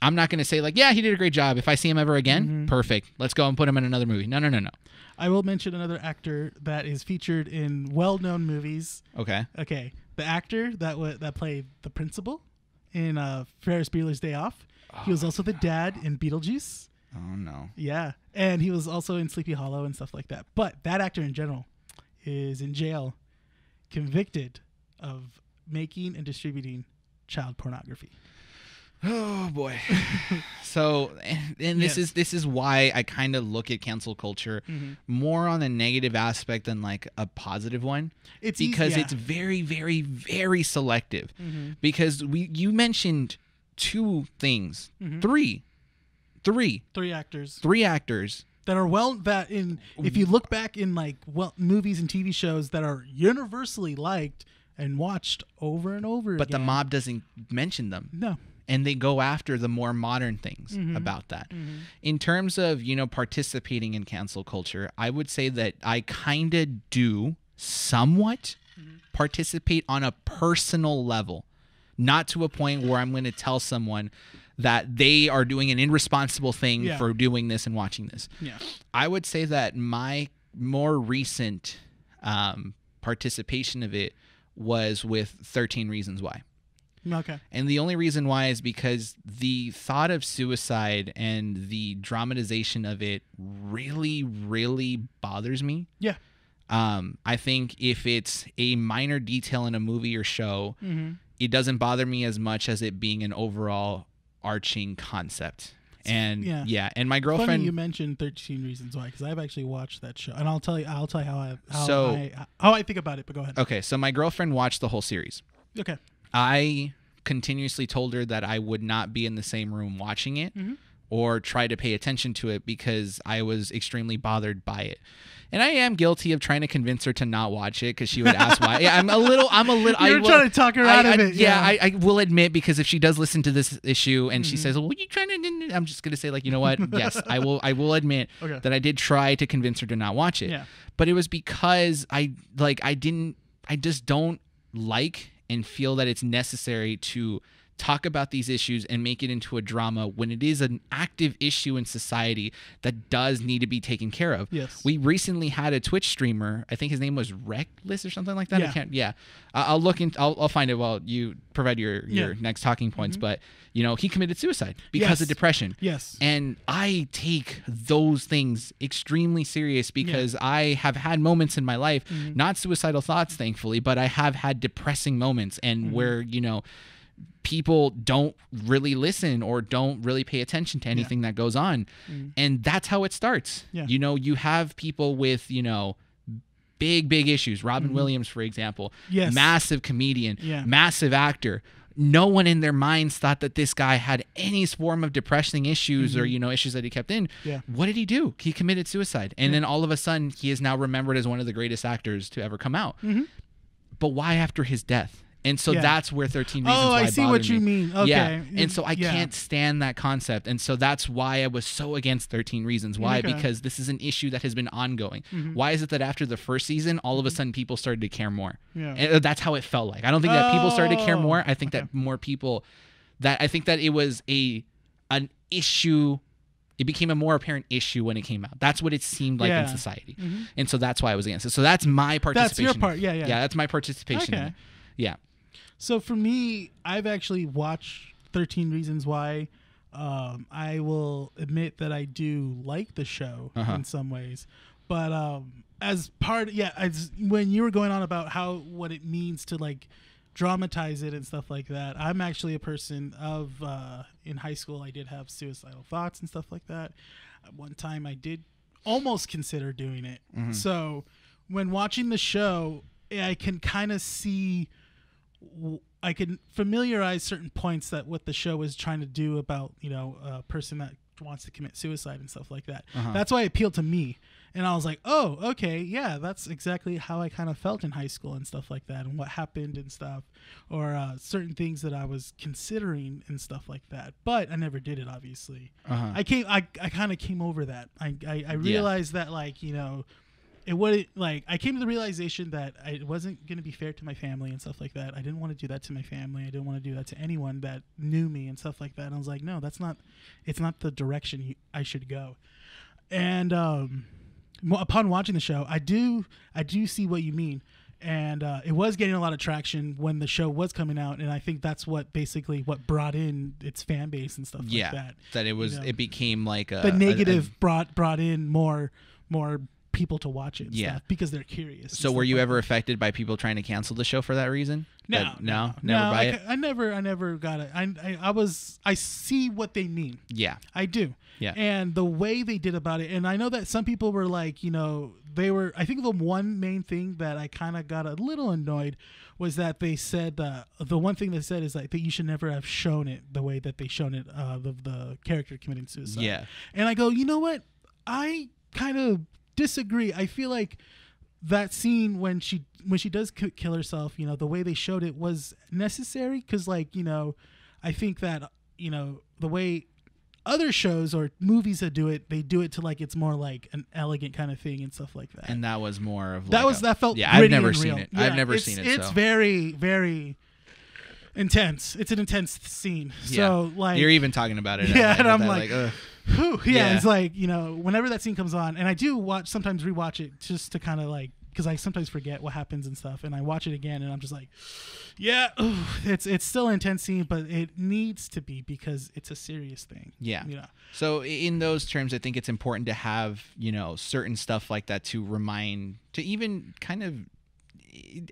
I'm not going to say like, yeah, he did a great job. If I see him ever again, Mm-hmm. perfect. Let's go and put him in another movie. No, no, no, no. I will mention another actor that is featured in well-known movies. Okay. Okay, the actor that w- that played the principal in uh, Ferris Bueller's Day Off. He was also the dad in Beetlejuice. Oh no. Yeah, and he was also in Sleepy Hollow and stuff like that. But that actor in general is in jail, convicted of making and distributing child pornography. Oh boy. so, and, and this Yes. is this is why I kind of look at cancel culture Mm-hmm. more on a negative aspect than like a positive one It's easy- because yeah. it's very very very selective. Mhm. Because we you mentioned two things, Mhm. three, three, three actors. Three actors. That are well that in if you look back in like well movies and TV shows that are universally liked and watched over and over but the mob doesn't mention them. No. And they go after the more modern things Mm-hmm. about that. In terms of you know participating in cancel culture i would say that i kind of do somewhat Mm-hmm. participate on a personal level. Not to a point where i'm going to tell someone that they are doing an irresponsible thing Yeah. for doing this and watching this yeah I would say that my more recent um, participation of it was with 13 Reasons Why. okay And the only reason why is because the thought of suicide and the dramatization of it really, really bothers me. yeah Um, I think if it's a minor detail in a movie or show, mm-hmm. it doesn't bother me as much as it being an overall arching concept. And yeah. yeah, and my Funny girlfriend you mentioned Thirteen Reasons Why because I've actually watched that show and I'll tell you I'll tell you how I how So- I how I think about it. But go ahead. Okay, so my girlfriend watched the whole series. Okay. I continuously told her that I would not be in the same room watching it Mhm. Or try to pay attention to it because I was extremely bothered by it. And I am guilty of trying to convince her to not watch it because she would ask why. Yeah, I'm a little. I'm a little. You're I will, trying to talk her I- out of I- it, Yeah, yeah. Mm-hmm. I, I will admit because if she does listen to this issue and she says, "Well, you trying to," I'm just gonna say like, you know what? yes, I will. I will admit Okay. that I did try to convince her to not watch it Yeah. but it was because I like I didn't I just don't like and feel that it's necessary to talk about these issues and make it into a drama when it is an active issue in society that does need to be taken care of. Yes. We recently had a Twitch streamer, I think his name was Reckless or something like that. I Yeah. can't yeah. Uh, I'll look in I'll, I'll find it while you provide your your Yeah. Mm-hmm. next talking points, but you know, he committed suicide because of depression. Yes. And I take those things extremely serious because I have had moments in my life, Mm-hmm. not suicidal thoughts, thankfully, but I have had depressing moments and Mm-hmm. where, you know, people don't really listen or don't really pay attention to anything that goes on. And that's how it starts. Yeah. You know, you have people with, you know, big, big issues. Robin Williams, for example, Mm-hmm. Yes. massive comedian, Yeah. massive actor. No one in their minds thought that this guy had any form of depressing issues or, you know, issues that he kept in. Mm-hmm. Yeah. What did he do? He committed suicide. And then all of a sudden, he is now remembered as one of the greatest actors to ever come out. But why after his death? And so Mm-hmm. Yeah. that's where 13 Reasons Oh, Why I see what you me. mean. Okay. Yeah. And so I Yeah. can't stand that concept. And so that's why I was so against 13 Reasons Why Okay. Mm-hmm. because this is an issue that has been ongoing. Why is it that after the first season, all of a sudden people started to care more? Yeah. And uh, that's how it felt like. I don't think that people started to care Oh, more. I think that more people that I think that it was a an issue it became a more apparent issue when it came out. That's what it seemed like in Yeah. Mm-hmm. society. And so that's why I was against it. So that's my participation. That's your part. Yeah, yeah. Yeah, that's my participation. Okay. Yeah. So for me, I've actually watched 13 Reasons Why. Um, I will admit that I do like the show Uh-huh. in some ways, but um, as part, yeah, as when you were going on about how what it means to like dramatize it and stuff like that, I'm actually a person of uh, in high school. I did have suicidal thoughts and stuff like that. At one time, I did almost consider doing it. So when watching the show, I can kind of see I can familiarize certain points that what the show is trying to do about you know a person that wants to commit suicide and stuff like that. That's why it appealed to me, and I was like, oh, okay, yeah, that's exactly how I kind of felt in high school and stuff like that, and what happened and stuff, or uh, certain things that I was considering and stuff like that. But I never did it, obviously. Uh-huh. I came, I, I kind of came over that. I, I, I realized that like you know it would like I came to the realization that I, it wasn't going to be fair to my family and stuff like that. I didn't want to do that to my family. I didn't want to do that to anyone that knew me and stuff like that. And I was like, no, that's not. It's not the direction you, I should go. And um, upon watching the show, I do I do see what you mean. And uh, it was getting a lot of traction when the show was coming out, and I think that's what basically what brought in its fan base and stuff Yeah. like that. That it was know. it became like a The a- a- negative brought brought in more more people to watch it. Yeah. stuff because they're curious. so were you like ever that. affected by people trying to cancel the show for that reason? No, That- no, never no, by I, it. I never, I never got it. I, I, I was, I see what they mean. Yeah. I do. Yeah. And the way they did about it, and I know that some people were like, you know, they were. I think the one main thing that I kind of got a little annoyed was that they said uh, the one thing they said is like that you should never have shown it the way that they shown it uh, the the character committing suicide. Yeah. And I go, you know what? I kind of disagree. I feel like that scene when she when she does kill herself, you know, the way they showed it was necessary because, like, you know, I think that you know the way other shows or movies that do it, they do it to like it's more like an elegant kind of thing and stuff like that. And that was more of that like was a- that felt Yeah, I've never seen real. it. I've never seen it. It's so. very very intense. It's an intense scene. So like you're even talking about it. Yeah, and I'm that, like. Whew, yeah, Yeah. it's like you know, whenever that scene comes on, and I do watch sometimes rewatch it just to kind of like because I sometimes forget what happens and stuff, and I watch it again, and I'm just like, yeah, ooh, it's it's still an intense scene, but it needs to be because it's a serious thing. Yeah. you know, So in those terms, I think it's important to have you know certain stuff like that to remind, to even kind of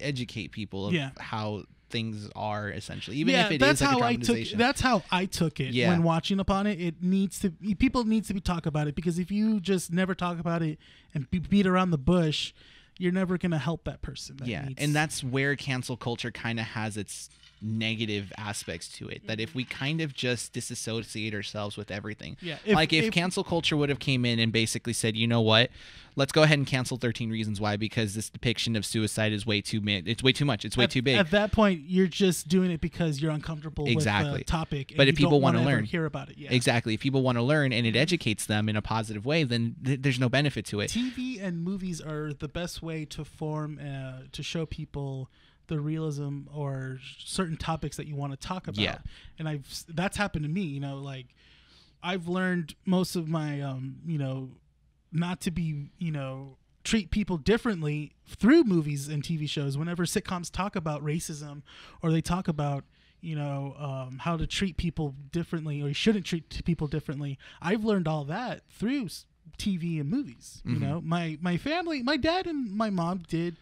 educate people of Yeah. how things are essentially, even yeah, if it is that's like how I took. That's how I took it Yeah. when watching upon it. It needs to people needs to be talk about it because if you just never talk about it and be, beat around the bush, you're never gonna help that person. That yeah, needs- and that's where cancel culture kind of has its negative aspects to it. That if we kind of just disassociate ourselves with everything, Yeah, if- like if, if- cancel culture would have came in and basically said, you know what, let's go ahead and cancel Thirteen Reasons Why because this depiction of suicide is way too mi- it's way too much, it's way at, too big. At that point, you're just doing it because you're uncomfortable Exactly. with the topic. and But if people wanna wanna learn- hear about it. Yeah, Exactly. If people want to learn and it educates them in a positive way, then th- there's no benefit to it. TV and movies are the best way to form uh, to show people the realism or certain topics that you want to talk about. Yeah. and I've that's happened to me. You know, like I've learned most of my um, you know, not to be you know treat people differently through movies and TV shows. Whenever sitcoms talk about racism or they talk about you know um, how to treat people differently or you shouldn't treat people differently, I've learned all that through TV and movies. You know, my my family, my dad and my mom did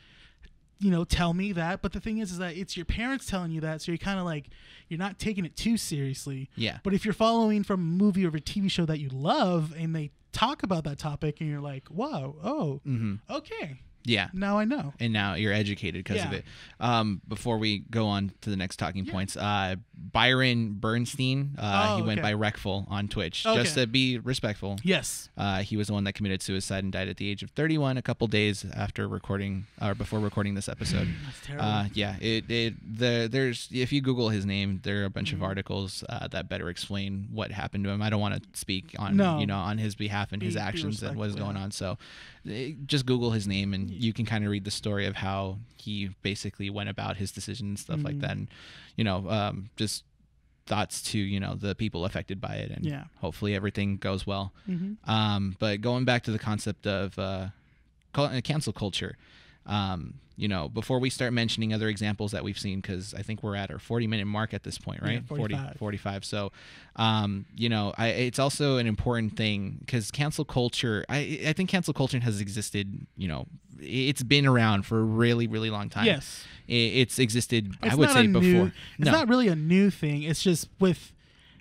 you know tell me that. But the thing is is that it's your parents telling you that so you're kind of like you're not taking it too seriously. Yeah. but if you're following from a movie or a tv show that you love and they talk about that topic and you're like whoa oh hmm okay Yeah. now i know and now you're educated because of it. Um, before we go on to the next talking points, uh, Byron Bernstein, uh, Oh, he went okay. by Reckful on Twitch, Okay. just to be respectful. yes Uh, he was the one that committed suicide and died at the age of 31, a couple days after recording or before recording this episode. that's terrible Uh, yeah, it, it the there's if you Google his name, there are a bunch Mm-hmm. of articles uh, that better explain what happened to him. I don't want to speak on No. you know on his behalf and his Be- be actions and what is going on. So just Google his name and you can kind of read the story of how he basically went about his decision and stuff like Mhm. that, and you know um, just thoughts to you know the people affected by it, and Yeah. hopefully everything goes well. hmm Um, but going back to the concept of uh, uh, cancel culture, um, you know, before we start mentioning other examples that we've seen, because I think we're at our 40 minute mark at this point, Yeah, right? 40, 45. 45. So, um, you know, I, it's also an important thing because cancel culture, I, I think cancel culture has existed, you know, it's been around for a really, really long time. yes It, it's existed, it's I would say before. new, it's no. not really a new thing it's just with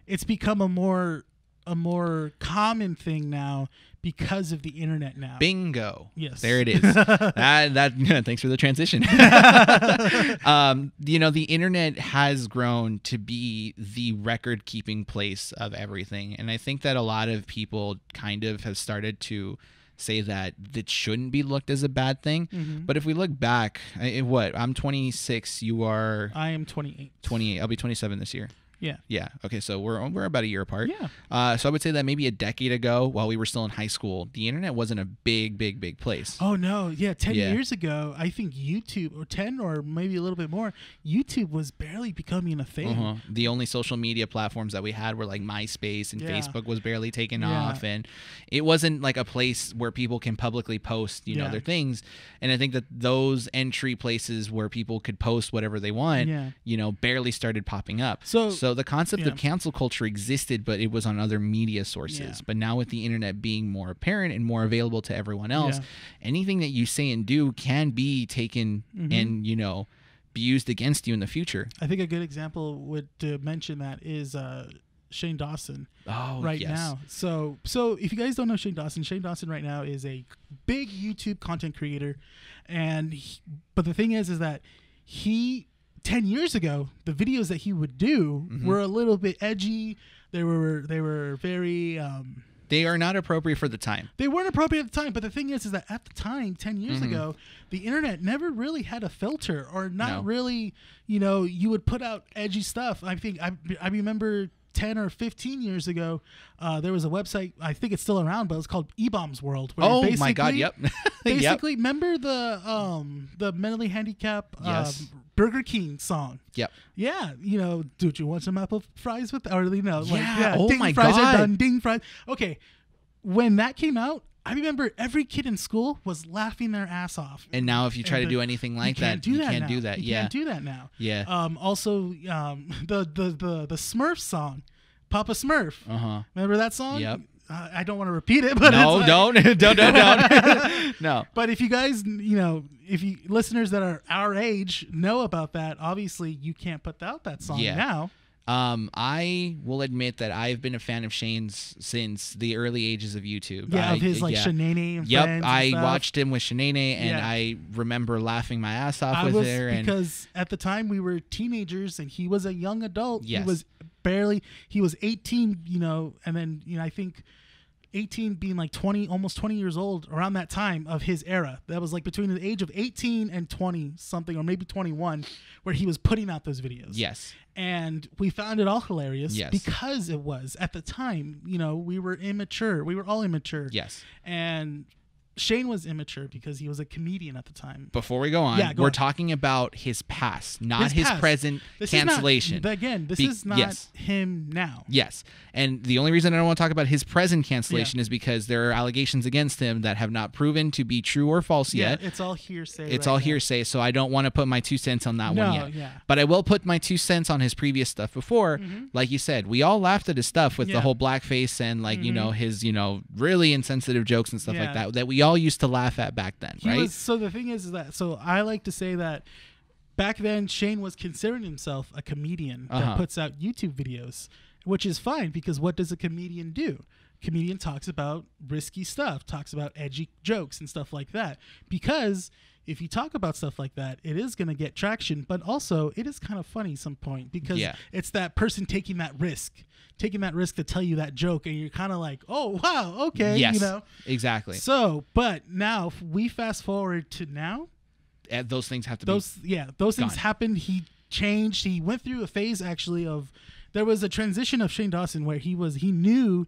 it's become a more a more common thing now because of the internet now Bingo. Yes. There it is. that that thanks for the transition. um, you know, the internet has grown to be the record keeping place of everything. And I think that a lot of people kind of have started to say that it shouldn't be looked as a bad thing. Mhm. But if we look back, I, what? I'm 26, you are i am 28 28. I'll be 27 this year. Yeah Yeah. Okay. So we're we're about a year apart. yeah Uh, so I would say that maybe a decade ago, while we were still in high school, the internet wasn't a big, big, big place. Oh no, yeah, ten Yeah. years ago, I think YouTube or ten or maybe a little bit more, YouTube was barely becoming a thing. Uh-huh. The only social media platforms that we had were like MySpace and Yeah. Facebook was barely taken Yeah. off, and it wasn't like a place where people can publicly post, you know, their things. And I think that those entry places where people could post whatever they want, you know, barely started popping up. So- so the concept yeah. of cancel culture existed, but it was on other media sources. Yeah. But now with the internet being more apparent and more available to everyone else, Yeah. anything that you say and do can be taken Mhm. and you know be used against you in the future. I think a good example would to mention that is uh, Shane Dawson Oh, right yes. now. So, so if you guys don't know Shane Dawson, Shane Dawson right now is a big YouTube content creator, and he, but the thing is, is that he ten years ago the videos that he would do Mhm. were a little bit edgy. They were they were very. Um, They are not appropriate for the time. they weren't appropriate at the time but the thing is is that at the time 10 years Mhm. ago the internet never really had a filter or not No. really you know you would put out edgy stuff i think i, I remember 10 or 15 years ago uh, there was a website i think it's still around but it's called eBaum's World where Oh my god, basically- yep. yep. basically remember the um the mentally handicapped Yes. um, burger king song Yep. yeah, you know, do you want some apple fries with, or you know, like Yeah, yeah, oh ding my fries God. are done, ding fries. Okay, when that came out, I remember every kid in school was laughing their ass off. And now if you try And to the- do anything like you that, can't do you that can't now. do that. You yeah. can't do that now. yeah. Um, also, um, the the the the Smurf song, Papa Smurf. uh-huh. Remember that song? Yep. Uh, I don't want to repeat it, but No, like- don't. don't, don't, don't. no. But if you guys, you know, if you listeners that are our age know about that, obviously you can't put out that song Yeah. now. Um, I will admit that I've been a fan of Shane's since the early ages of YouTube. Yeah, I, of his like yeah. Shanae and Yep, I watched him with Shanae, and Yeah. I remember laughing my ass off I with was her. And because at the time we were teenagers and he was a young adult. Yes. He was barely he was 18, you know, and then you know I think 18 being like 20 almost 20 years old around that time of his era. That was like between the age of 18 and 20 something or maybe 21 where he was putting out those videos. yes, And we found it all hilarious Yes. because it was at the time, you know, we were immature. We were all immature. yes. And Shane was immature because he was a comedian at the time. Before we go on, Yeah, go we're on. talking about his past, not His his, past. present This cancellation. Not, again, this Be- is not yes. him now. Yes. And the only reason I don't want to talk about his present cancellation is because there are allegations against him that have not proven to be true or false Yeah, yet. it's all hearsay. It's right all now. hearsay, so I don't want to put my two cents on that No, one yet. yeah. But I will put my two cents on his previous stuff before. Like you said, we all laughed at his stuff with Mm-hmm. Yeah. the whole blackface and like, you Mhm. know, his, you know, really insensitive jokes and stuff like that that we y'all used to laugh at back then, He right? was, so the thing is, is that so I like to say that back then Shane was considering himself a comedian Uh-huh. that puts out YouTube videos, which is fine because what does a comedian do? Comedian talks about risky stuff, talks about edgy jokes and stuff like that. Because if you talk about stuff like that, it is going to get traction, but also it is kind of funny some point because Yeah. it's that person taking that risk, taking that risk to tell you that joke, and you're kind of like, oh wow, okay, yes, you know. exactly. So, but now if we fast forward to now. Uh, those things have to Those yeah, those things happened. He changed. He went through a phase actually of there was a transition of Shane Dawson where he was he knew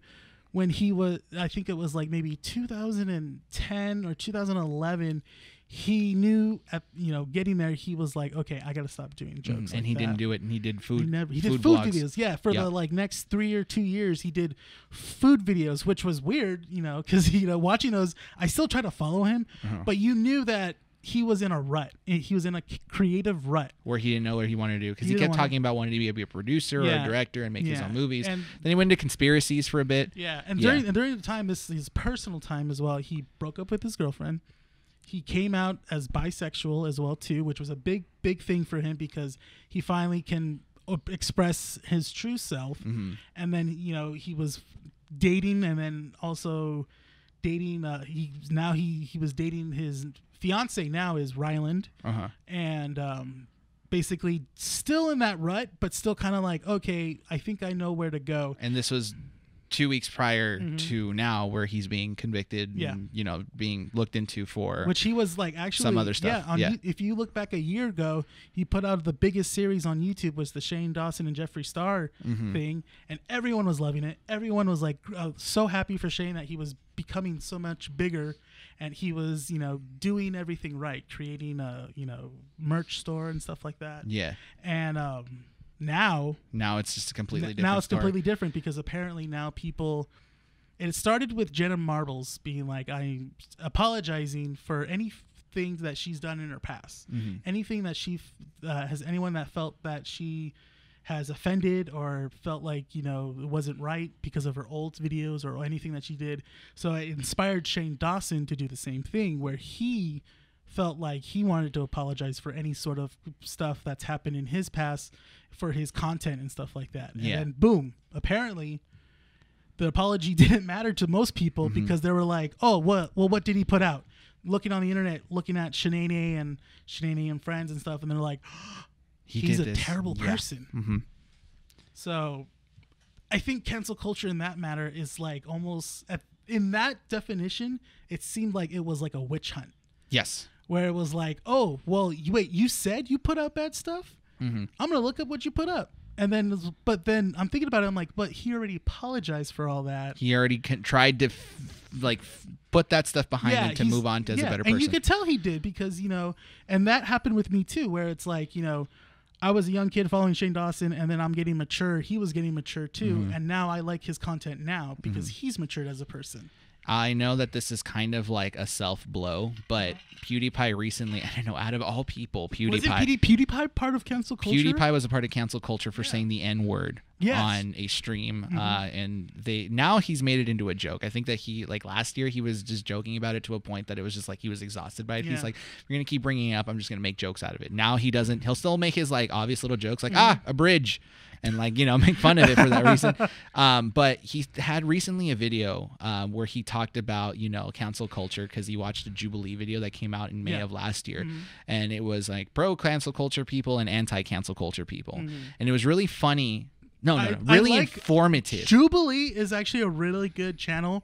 when he was I think it was like maybe 2010 or 2011 he knew at you know getting there he was like okay I got to stop doing be, jokes and like he that. didn't do it, and he did food. He never. He food did food vlogs. videos. Yeah, for Yeah. the like next three or two years, he did food videos, which was weird, you know, because you know watching those, I still try to follow him, Uh-huh. but you knew that he was in a rut. He was in a creative rut. where he didn't know what he wanted to do because He he, kept talking about wanting to be a, be a producer or a director and make his own movies. And- then he went into conspiracies for a bit. Yeah, and Yeah. during and during the time, this his personal time as well. He broke up with his girlfriend. He came out as bisexual as well too, which was a big big thing for him because he finally can express his true self. hmm and then you know he was dating and then also dating uh he now he he was dating his fiance now is Ryland Uh huh. and um basically still in that rut but still kind of like okay I think I know where to go And this was two weeks prior Mhm. to now, where he's being convicted. Yeah. And, you know, being looked into for. which he was like actually Some other stuff, yeah, on yeah. If you look back a year ago he put out the biggest series on YouTube was the Shane Dawson and Jeffree Star Mhm. thing and everyone was loving it everyone was like uh, so happy for Shane that he was becoming so much bigger and he was you know doing everything right creating a you know merch store and stuff like that yeah. and um now Now it's just a completely different. now it's story. completely different because apparently now people it started with Jenna Marbles being like I'm apologizing for any things that she's done in her past Mhm. anything that she uh, has anyone that felt that she has offended or felt like you know it wasn't right because of her old videos or anything that she did so it inspired Shane Dawson to do the same thing where he felt like he wanted to apologize for any sort of stuff that's happened in his past for his content and stuff like that Yeah. and then boom apparently the apology didn't matter to most people Mm-hmm. because they were like oh what well what did he put out looking on the internet looking at Shanae and Shanae and friends and stuff and they're like He he's a this. terrible Yeah. person Mhm. so I think cancel culture in that matter is like almost at, in that definition, it seemed like it was like a witch hunt Yes. Where it was like, oh, well, you, wait, you said you put out bad stuff? hmm I'm going to look up what you put up. And then, but then I'm thinking about it. I'm like, but he already apologized for all that. He already con- tried to, f- like, f- put that stuff behind him to move on to as a better person. And you could tell he did because, you know, and that happened with me too, where it's like, you know, I was a young kid following Shane Dawson and then I'm getting mature. He was getting mature too. Mm-hmm. And now I like his content now because he's matured as a person. I know that this is kind of like a self blow, but PewDiePie recently, I don't know, out of all people, PewDiePie. Pewdie- PewDiePie part of cancel culture? PewDiePie was a part of cancel culture for saying the N word Yes. Mm-hmm. on a stream, uh, and they now he's made it into a joke. I think that he like last year he was just joking about it to a point that it was just like he was exhausted by it. Yeah. He's like, "We're gonna keep bringing it up. I'm just gonna make jokes out of it." Now he doesn't. He'll still make his like obvious little jokes, like Mm-hmm. ah a bridge, and like you know make fun of it for that reason. Um, but he had recently a video um, where he talked about you know cancel culture because he watched a Jubilee video that came out in May Yeah. of last year, Mhm. and it was like pro cancel culture people and anti cancel culture people, Mhm. and it was really funny. No, no, no I really like- informative. Jubilee is actually a really good channel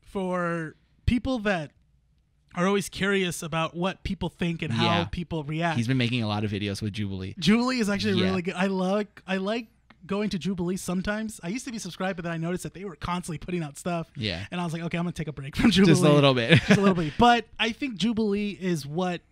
for people that are always curious about what people think and how Yeah. people react. He's been making a lot of videos with Jubilee. Jubilee is actually Yeah. really good. I like I like going to Jubilee sometimes. I used to be subscribed, but then I noticed that they were constantly putting out stuff. Yeah. And I was like, okay, I'm gonna take a break from Jubilee. Just a little bit. just a little bit. But I think Jubilee is what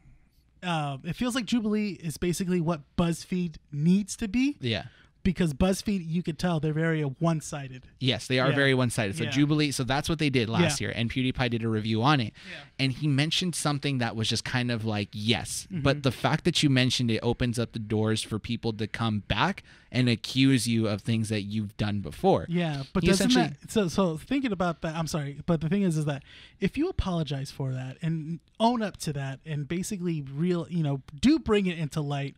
uh, it feels like. Jubilee is basically what BuzzFeed needs to be. yeah. Because BuzzFeed, you could tell they're very one-sided. Yes, they are Yeah. very one-sided. So Yeah. Jubilee, so that's what they did last Yeah. year, and PewDiePie did a review on it, Yeah. and he mentioned something that was just kind of like yes, Mm-hmm. but the fact that you mentioned it opens up the doors for people to come back and accuse you of things that you've done before. Yeah, but He doesn't essentially- that so so thinking about that? I'm sorry, but the thing is, is that if you apologize for that and own up to that and basically real, you know, do bring it into light,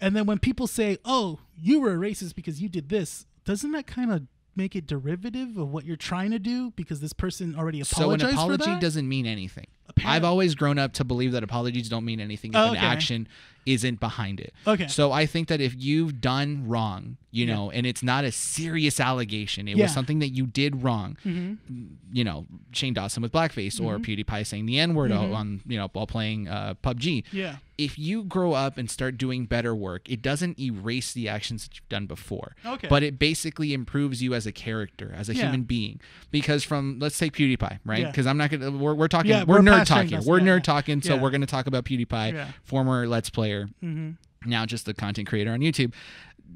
and then when people say, "Oh, you were a racist because you did this," doesn't that kind of make it derivative of what you're trying to do because this person already apologized. So an apology doesn't mean anything. Apparent- I've always grown up to believe that apologies don't mean anything if Oh, an action isn't behind it. Okay. So I think that if you've done wrong, you Yeah. know, and it's not a serious allegation, it Yeah. was something that you did wrong. hmm You know, Shane Dawson with blackface or PewDiePie saying the N word Mhm. on you know while playing uh, PUBG. Yeah. If you grow up and start doing better work, it doesn't erase the actions that you've done before. Okay. But it basically improves you as a character, as a Yeah. human being. Because from let's take PewDiePie, right? Yeah. Because I'm not gonna we're, we're talking Yeah, we're, we're nerd talking. We're Yeah, nerd yeah. talking, so Yeah. we're gonna talk about PewDiePie, Yeah. former Let's Player, hmm now just the content creator on YouTube.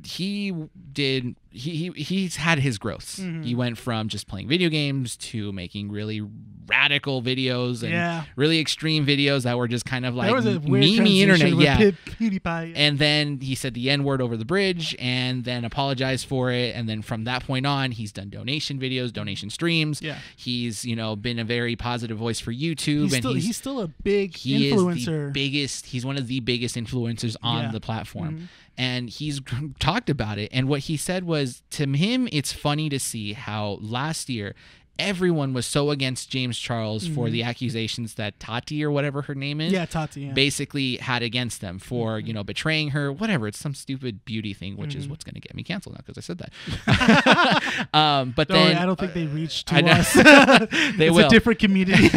He did he, he he's had his growths. Mhm. He went from just playing video games to making really radical videos and Yeah. really extreme videos that were just kind of like there was a weird memey transition internet. Yeah. PewDiePie. And then he said the N word over the bridge and then apologized for it. And then from that point on, he's done donation videos, donation streams. Yeah. He's, you know, been a very positive voice for YouTube. he's and still he's, he's, still a big he is influencer. the biggest, he's one of the biggest influencers on Yeah. the platform. Mhm. And he's talked about it. And what he said was to him, it's funny to see how last year, Everyone was so against James Charles for the accusations that Tati or whatever her name is Mm-hmm. yeah, Tati. Yeah. basically had against them for Mm-hmm. you know betraying her whatever it's some stupid beauty thing which is Mhm. what's going to get me canceled now because i said that um but Don't then worry, I don't think they reached to us. They it's will. a different community.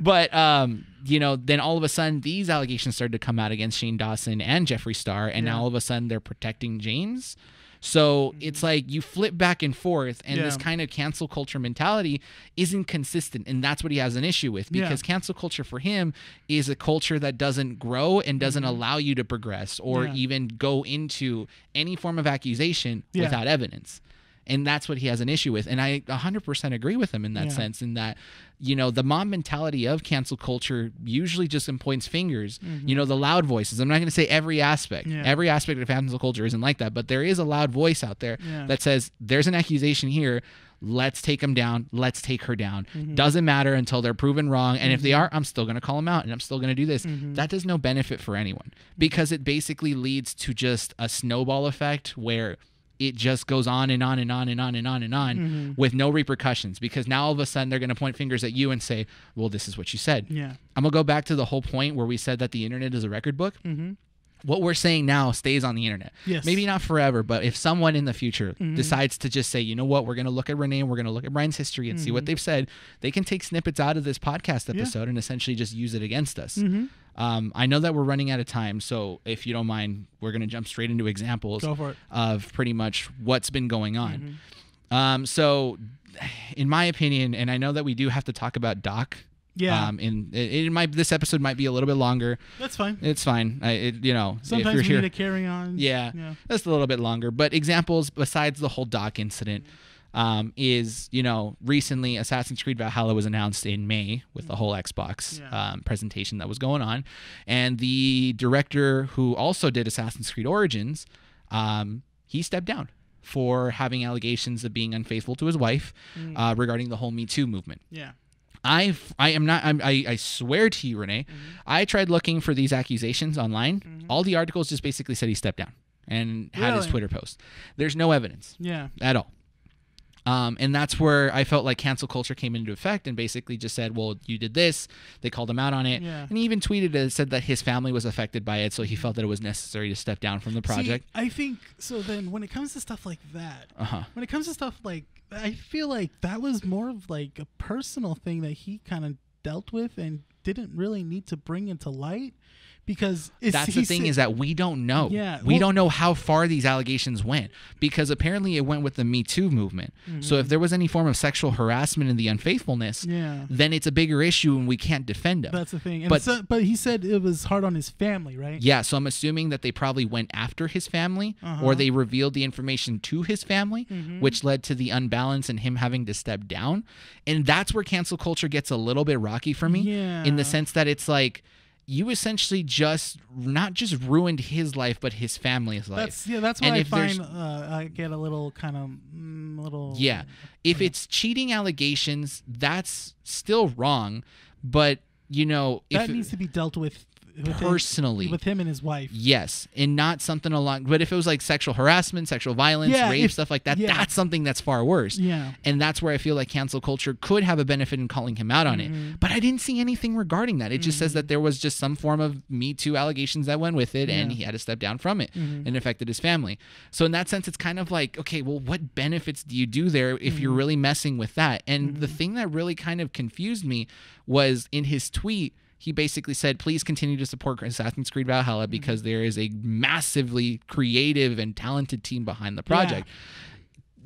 but um you know then all of a sudden these allegations started to come out against shane dawson and jeffree star and now all of a sudden they're protecting james so it's like you flip back and forth, and this Mm-hmm. Kind of cancel culture mentality isn't consistent, and that's what he has an issue with Yeah. because cancel culture for him is a culture that doesn't grow and doesn't Mhm. allow you to progress or Yeah. even go into any form of accusation Yeah. without evidence. And that's what he has an issue with. And I 100% agree with him in that Yeah. sense, in that, you know, the mob mentality of cancel culture usually just points fingers. You know, the loud voices. I'm not going to say every aspect. Mm-hmm. Yeah. Every aspect of cancel culture isn't like that, but there is a loud voice out there Yeah. that says, there's an accusation here. Let's take him down. Let's take her down. Mm-hmm. Doesn't matter until they're proven wrong. And if they are, I'm still going to call them out and I'm still going to do this. Mm-hmm. That does no benefit for anyone because it basically leads to just a snowball effect where it just goes on and on and on and on and on and on Mm-hmm. with no repercussions because now all of a sudden they're going to point fingers at you and say, well, this is what you said. yeah. I'm going to go back to the whole point where we said that the internet is a record book. Mm-hmm. What we're saying now stays on the internet. Yes. Maybe not forever, but if someone in the future Mhm. decides to just say, you know what, we're going to look at Rene and we're going to look at Bryan's history and see what they've said, they can take snippets out of this podcast Mm-hmm. Yeah. episode and essentially just use it against us. Mm-hmm. Um, I know that we're running out of time, so if you don't mind, we're going to jump straight into examples Go for it. of pretty much what's been going on. Mm-hmm. Um, so, in my opinion, and I know that we do have to talk about Doc. Yeah. Um, and it, it might this episode might be a little bit longer. That's fine. It's fine. I, it, you know, Sometimes if you're need here, to carry on. yeah, Yeah. just a little bit longer. But examples besides the whole Doc incident. Um, is you know recently Assassin's Creed Valhalla was announced in May with the whole Xbox Yeah. um, presentation that was going on, and the director who also did Assassin's Creed Origins, um, he stepped down for having allegations of being unfaithful to his wife Mm. uh, regarding the whole Me Too movement. Yeah. I I am not I'm, I I swear to you, Rene. Mm-hmm. I tried looking for these accusations online. All the articles just basically said he stepped down and had his Twitter post. There's no evidence Yeah. at all. Um, and that's where I felt like cancel culture came into effect and basically just said, "Well, you did this." They called him out on it, Yeah. and he even tweeted and said that his family was affected by it, so he felt that it was necessary to step down from the project. See, I think so. Then when it comes to stuff like that, uh huh. when it comes to stuff like, I feel like that was more of like a personal thing that he kind of dealt with and didn't really need to bring into light because it's, That's the thing said- is that we don't know. Yeah, we well- don't know how far these allegations went because apparently it went with the Me Too movement. So if there was any form of sexual harassment in the unfaithfulness, Mm-hmm. Yeah. then it's a bigger issue and we can't defend him. That's the thing. And But- so, but he said it was hard on his family, right? yeah, so I'm assuming that they probably went after his family Uh-huh. or they revealed the information to his family, Mm-hmm. which led to the unbalance and him having to step down. And that's where cancel culture gets a little bit rocky for me yeah. in the sense that it's like you essentially just not just ruined his life but his family's life. That's yeah. That's And why I find uh, I get a little kind of mm, little Yeah. If it's cheating allegations, that's still wrong, but you know, that needs to be dealt with, with him- personally with him and his wife. Yes, and not something along. But if it was like sexual harassment, sexual violence, Yeah, rape, if- stuff like that, yeah. that's something that's far worse. Yeah. And that's where I feel like cancel culture could have a benefit in calling him out on Mm-hmm. it. But I didn't see anything regarding that. It just says that there was just some form of Me Too allegations that went with it, and Yeah. Mm-hmm. he had to step down from it, and affected his family. So in that sense, it's kind of like, okay, well, what benefits do you do there if Mm-hmm. you're really messing with that? And the thing that really kind of confused me was in his tweet he basically said, please continue to support Assassin's Creed Valhalla because Mm-hmm. there is a massively creative and talented team behind the project.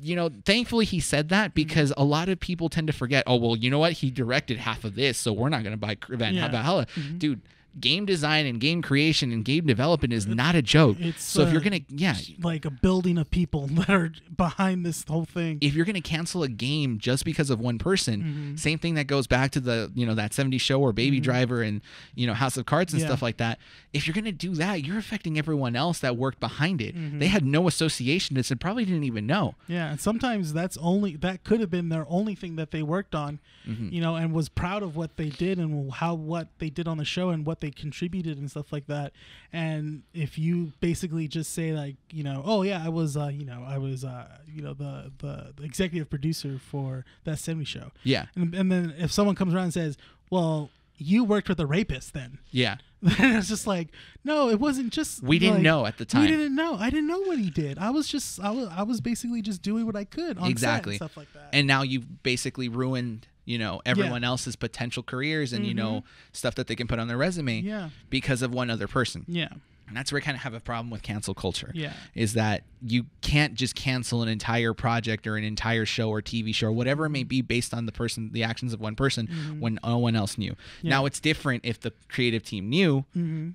You know, thankfully he said Mm-hmm. that because a lot of people tend to forget, oh, well, you know what? He directed half of this, so we're not going to buy Van- Yeah. Mm-hmm. Valhalla. Dude, game design and game creation and game development is not a joke. it's, so if you're uh, going to, yeah, Like a building of people that are behind this whole thing. if you're going to cancel a game just because of one person, Mm-hmm. same thing that goes back to the, you know, that 70s show or Baby Driver and, you know, House of Cards and Yeah. stuff like that. If you're going to do that, you're affecting everyone else that worked behind it. Mm-hmm. They had no association to this and probably didn't even know. Yeah, and sometimes that's only that could have been their only thing that they worked on, Mm-hmm. you know, and was proud of what they did and how what they did on the show and what they contributed and stuff like that. And if you basically just say like, you know, oh yeah, I was, uh, you know, I was, uh, you know, the the, the executive producer for that '70s show, Yeah. and, and then if someone comes around and says, well, you worked with a rapist then. Yeah. Then it's just like, no, it wasn't just. We didn't like- know at the time. We didn't know. I didn't know what he did. I was just, I was, I was basically just doing what I could on exactly set and stuff like that. and now you've basically ruined you know everyone else's potential careers and you know stuff that they can put on their resume Mm-hmm. Yeah. because of one other person yeah, and that's where i kind of have a problem with cancel culture Yeah. is that you can't just cancel an entire project or an entire show or tv show or whatever it may be based on the person the actions of one person when no one else knew Mm-hmm. Yeah. now it's different if the creative team knew hmm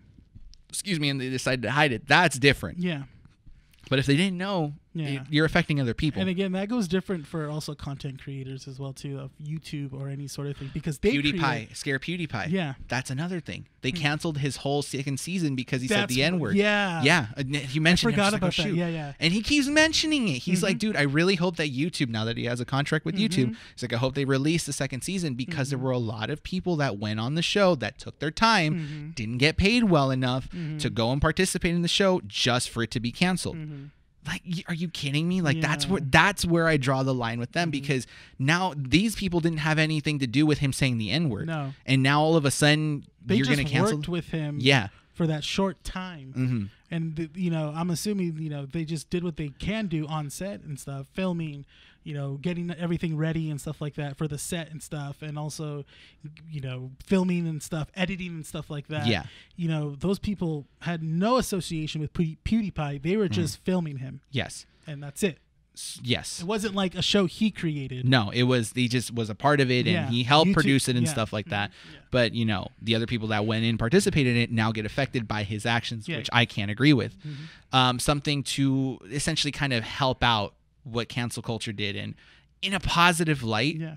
excuse me and they decided to hide it that's different yeah. but if they didn't know Yeah. it- you're affecting other people And again, that goes different for also content creators as well too of YouTube or any sort of thing because they PewDiePie, create- scare PewDiePie. Yeah. that's another thing. They canceled his whole second season because he said the N word. yeah. yeah. uh, He mentioned. I'm forgot just like, about oh, that. shoot. Yeah, yeah. And he keeps mentioning it. He's like, dude, I really hope that YouTube, now that he has a contract with Mm-hmm. YouTube, he's like, I hope they release the second season because there were a lot of people that went on the show that took their time, Mm-hmm. didn't get paid well enough to go and participate in the show just for it to be canceled. Like, are you kidding me? Like, that's Mm-hmm. Yeah. Mm-hmm. where that's where I draw the line with them because now these people didn't have anything to do with him saying the N word. No. And now all of a sudden They you're to cancel. worked with him. Yeah. For that short time, Mhm. and you know, I'm assuming you know they just did what they can do on set and stuff, filming, you know, getting everything ready and stuff like that for the set and stuff, and also, you know, filming and stuff, editing and stuff like that. Yeah. You know, those people had no association with Pew- PewDiePie. They were just filming him, Yes. and that's it. Yes. It wasn't like a show he created. No, it was he just was a part of it and Yeah. he helped YouTube- produce it and yeah. stuff like that. Mhm. Yeah. But you know, the other people that went in participated in it now get affected by his actions. Mm-hmm. which I can't agree with. Um, something to essentially kind of help out what cancel culture did and in a positive light. Yeah.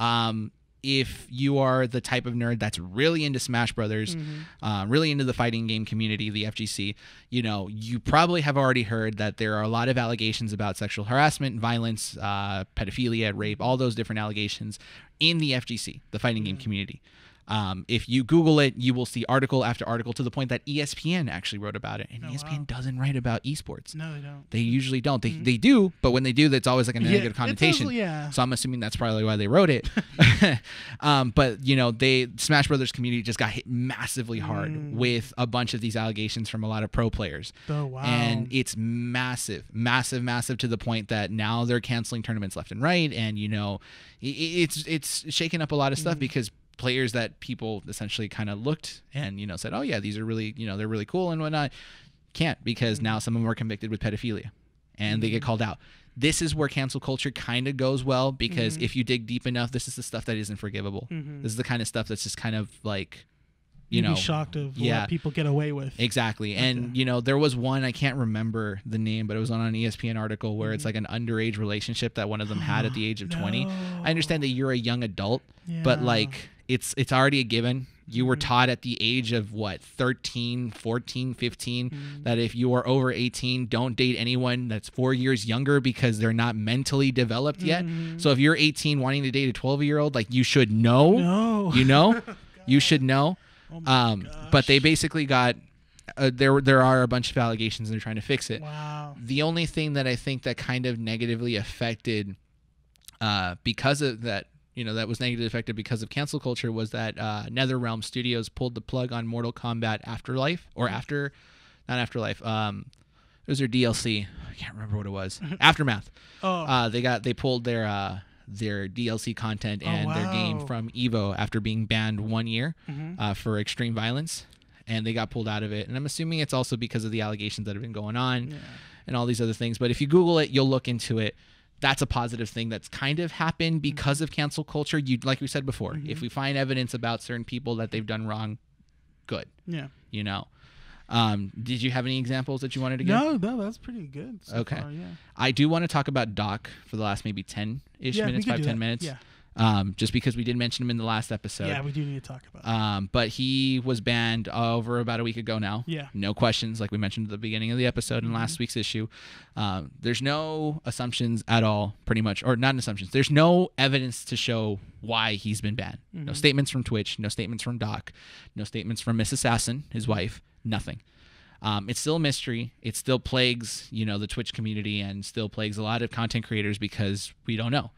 um, if you are the type of nerd that's really into Smash Brothers, Mm-hmm. uh, really into the fighting game community, the FGC, you know, you probably have already heard that there are a lot of allegations about sexual harassment, violence, uh, pedophilia, rape, all those different allegations in the FGC, the fighting game community. Um, if you Google it, you will see article after article to the point that ESPN actually wrote about it, and Oh, ESPN wow. Mm-hmm. doesn't write about esports. No, they don't. They usually don't. They, they do, but when they do, that's always like a negative it's connotation. also- yeah. So I'm assuming that's probably why they wrote it. um, but you know, they Smash Brothers community just got hit massively hard Mm. with a bunch of these allegations from a lot of pro players. Oh wow. And it's massive, massive, massive to the point that now they're canceling tournaments left and right, and you know, it's it's shaking up a lot of stuff Mm. because players that people essentially kind of looked and you know said, oh yeah, these are really you know they're really cool and whatnot. Can't because mm-hmm. now some of them are convicted with pedophilia, and they get mm-hmm. called out. This is where cancel culture kind of goes well because mm-hmm. if you dig deep enough, this is the stuff that isn't forgivable. This is the kind of stuff that's just kind of like, you You'd know, be shocked of yeah. what people get away with. Exactly. And, you know, there was one, I can't remember the name, but it was on an ESPN article where it's mm-hmm. like an underage relationship that one of them had at the age of 20. I understand that you're a young adult, but like it's it's already a given. You were mm-hmm. taught at the age of what, 13, 14, 15 mm-hmm. that if you are over 18, don't date anyone that's 4 years younger because they're not mentally developed yet. So if you're 18 wanting to date a 12-year-old, like you should know No. you know you should know um but they basically got uh, there there are a bunch of allegations and they're trying to fix it. Wow. the only thing that i think that kind of negatively affected uh because of that you know that was negatively affected because of cancel culture was that uh netherrealm studios pulled the plug on mortal kombat afterlife or after not afterlife um it was their dlc i can't remember what it was. Aftermath. Oh. uh, they got they pulled their uh, their DLC content and their game from Evo after being banned one year Mm-hmm. uh, for extreme violence, and they got pulled out of it. And I'm assuming it's also because of the allegations that have been going on and all these other things. But if you Google it, you'll look into it. That's a positive thing that's kind of happened because of cancel culture. You like we said before, Mm-hmm. if we find evidence about certain people that they've done wrong, good. yeah. You know. Um, did you have any examples that you wanted to give? No, no, that's pretty good. So Okay. Far, yeah. I do want to talk about Doc for the last maybe 10 ish Yeah, minutes, could five, do 10 that. minutes. Yeah. Um, just because we did mention him in the last episode. yeah, we do need to talk about. Um, but he was banned over about a week ago now. Yeah. No questions, like we mentioned at the beginning of the episode in last week's issue. Um, there's no assumptions at all, pretty much, or not assumptions. There's no evidence to show why he's been banned. No statements from Twitch, no statements from Doc, no statements from Miss Assassin, his wife, nothing. Um, it's still a mystery. It still plagues, you know, the Twitch community and still plagues a lot of content creators because we don't know.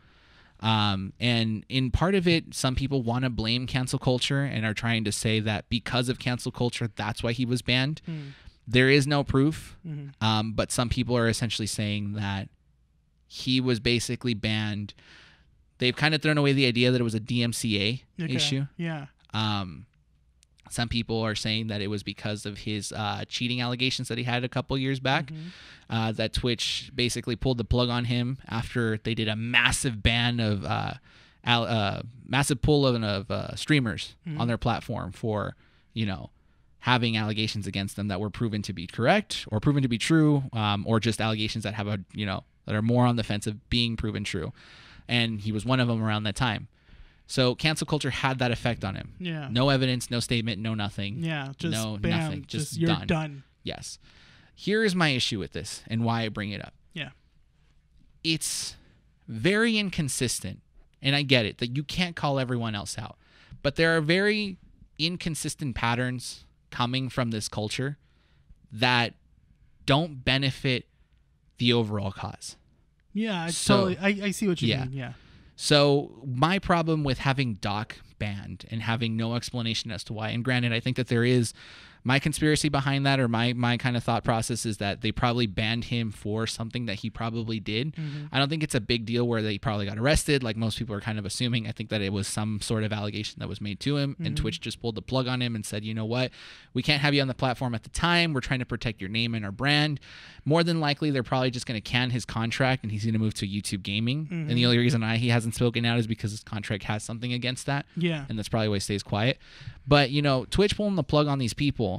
Um, and in part of it, some people want to blame cancel culture and are trying to say that because of cancel culture, that's why he was banned. There is no proof, um, but some people are essentially saying that he was basically banned. They've kind of thrown away the idea that it was a DMCA Okay. issue. Yeah. Um, some people are saying that it was because of his uh, cheating allegations that he had a couple years back. Uh, that Twitch basically pulled the plug on him after they did a massive ban of uh, al- uh, massive pull of, of uh, streamers on their platform for you know having allegations against them that were proven to be correct or proven to be true, um, or just allegations that have a you know that are more on the fence of being proven true. And he was one of them around that time. So cancel culture had that effect on him. Yeah. No evidence, no statement, no nothing. Yeah. Just no bam, nothing. Just, you're done. done. Yes. Here is my issue with this and why I bring it up. Yeah. It's very inconsistent. And I get it that you can't call everyone else out. But there are very inconsistent patterns coming from this culture that don't benefit the overall cause. Yeah. I So- totally. I, I see what you yeah. mean. Yeah. So my problem with having Doc banned and having no explanation as to why, and granted, I think that there is my conspiracy behind that, or my my kind of thought process is that they probably banned him for something that he probably did. Mm-hmm. I don't think it's a big deal where they probably got arrested, like most people are kind of assuming. I think that it was some sort of allegation that was made to him, and mm-hmm. Twitch just pulled the plug on him and said, you know what, we can't have you on the platform at the time. We're trying to protect your name and our brand. More than likely, they're probably just going to can his contract, and he's going to move to YouTube Gaming. And the mm-hmm. only reason I he hasn't spoken out is because his contract has something against that Yeah. and that's probably why he stays quiet. But you know, Twitch pulling the plug on these people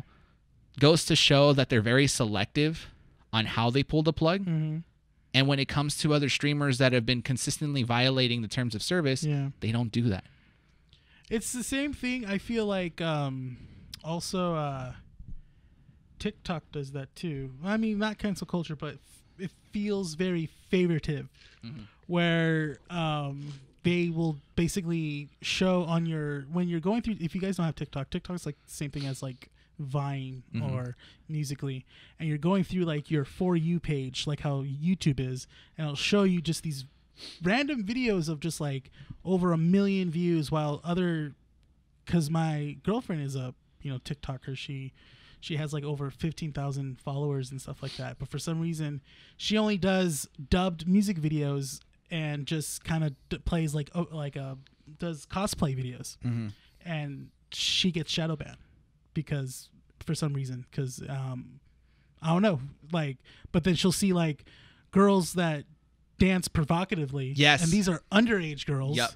goes to show that they're very selective on how they pull the plug. Mm-hmm. And when it comes to other streamers that have been consistently violating the terms of service, Yeah. they don't do that. It's the same thing. I feel like um, also uh, TikTok does that too. I mean, not cancel culture, but it feels very favoritive, where um, they will basically show on your when you're going through. If you guys don't have TikTok, TikTok's like the same thing as like Vine or Musically, and you're going through like your for you page, like how YouTube is, and it'll show you just these random videos of just like over a million views while other because my girlfriend is a you know tiktoker. She she has like over 15,000 followers and stuff like that but for some reason she only does dubbed music videos and just kind of d- plays like oh, like uh does cosplay videos. And she gets shadow banned because for some reason because um i don't know like but then she'll see like girls that dance provocatively Yes. and these are underage girls Yep.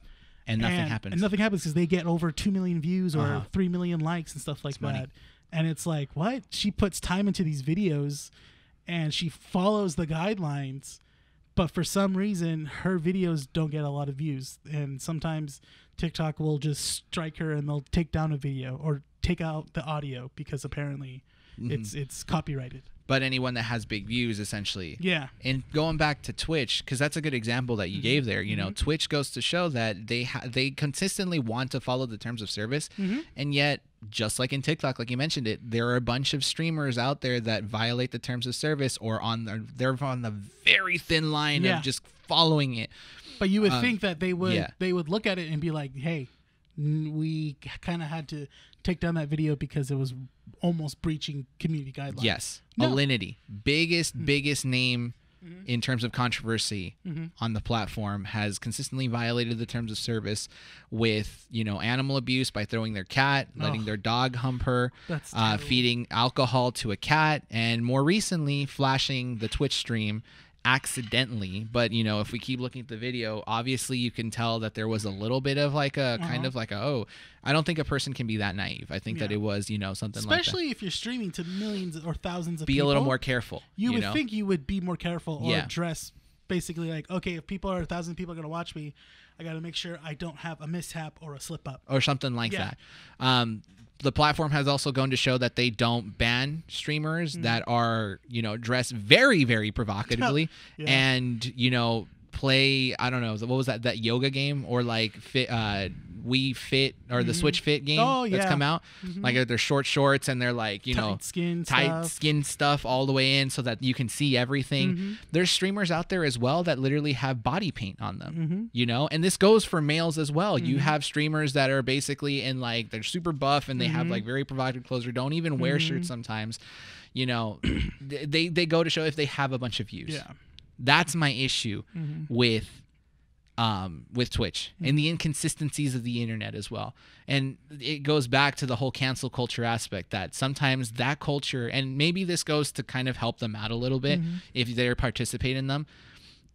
And nothing and, happens. and nothing happens because they get over 2 million views or Uh-huh. 3 million likes and stuff like money. that and it's like what she puts time into these videos and she follows the guidelines but for some reason her videos don't get a lot of views and sometimes tiktok will just strike her and they'll take down a video or take out the audio because apparently Mm-hmm. it's it's copyrighted but anyone that has big views, essentially. yeah And going back to Twitch, because that's a good example that you gave there. You know, Twitch goes to show that they ha- they consistently want to follow the terms of service, and yet, just like in TikTok, like you mentioned it, there are a bunch of streamers out there that violate the terms of service or on the they're on the very thin line Yeah. of just following it. but you would Um, think that they would yeah. they would look at it and be like hey n- we kind of had to take down that video because it was almost breaching community guidelines Yes, No. Alinity, biggest biggest name Mm-hmm. in terms of controversy on the platform, has consistently violated the terms of service with you know animal abuse by throwing their cat, letting Ugh. their dog hump her, uh, feeding alcohol to a cat, and more recently flashing the Twitch stream accidentally but you know if we keep looking at the video obviously you can tell that there was a little bit of like a kind Uh-huh. of like a oh i don't think a person can be that naive i think that it was you know something like that especially if you're streaming to millions or thousands of people. be a little more careful. you, would know? think you would be more careful or Yeah. address basically like okay if people are a thousand people are going to watch me i got to make sure i don't have a mishap or a slip up or something like Yeah. that. Um, the platform has also gone to show that they don't ban streamers Mm-hmm. that are, you know, dressed very, very provocatively Yeah. and, you know, play, I don't know, what was that, that yoga game or like fit, uh, Wii Fit or the switch fit game Oh, that's yeah. Mm-hmm. come out like they're short shorts and they're like you know Tight skin tight stuff. skin stuff all the way in so that you can see everything Mm-hmm. there's streamers out there as well that literally have body paint on them Mm-hmm. you know and this goes for males as well you have streamers that are basically in like they're super buff and they Mm-hmm. have like very provocative clothes or don't even wear shirts sometimes you know they they go to show if they have a bunch of views yeah that's my issue Mm-hmm. with um with Twitch and the inconsistencies of the internet as well. And it goes back to the whole cancel culture aspect that sometimes that culture and maybe this goes to kind of help them out a little bit if they participate in them.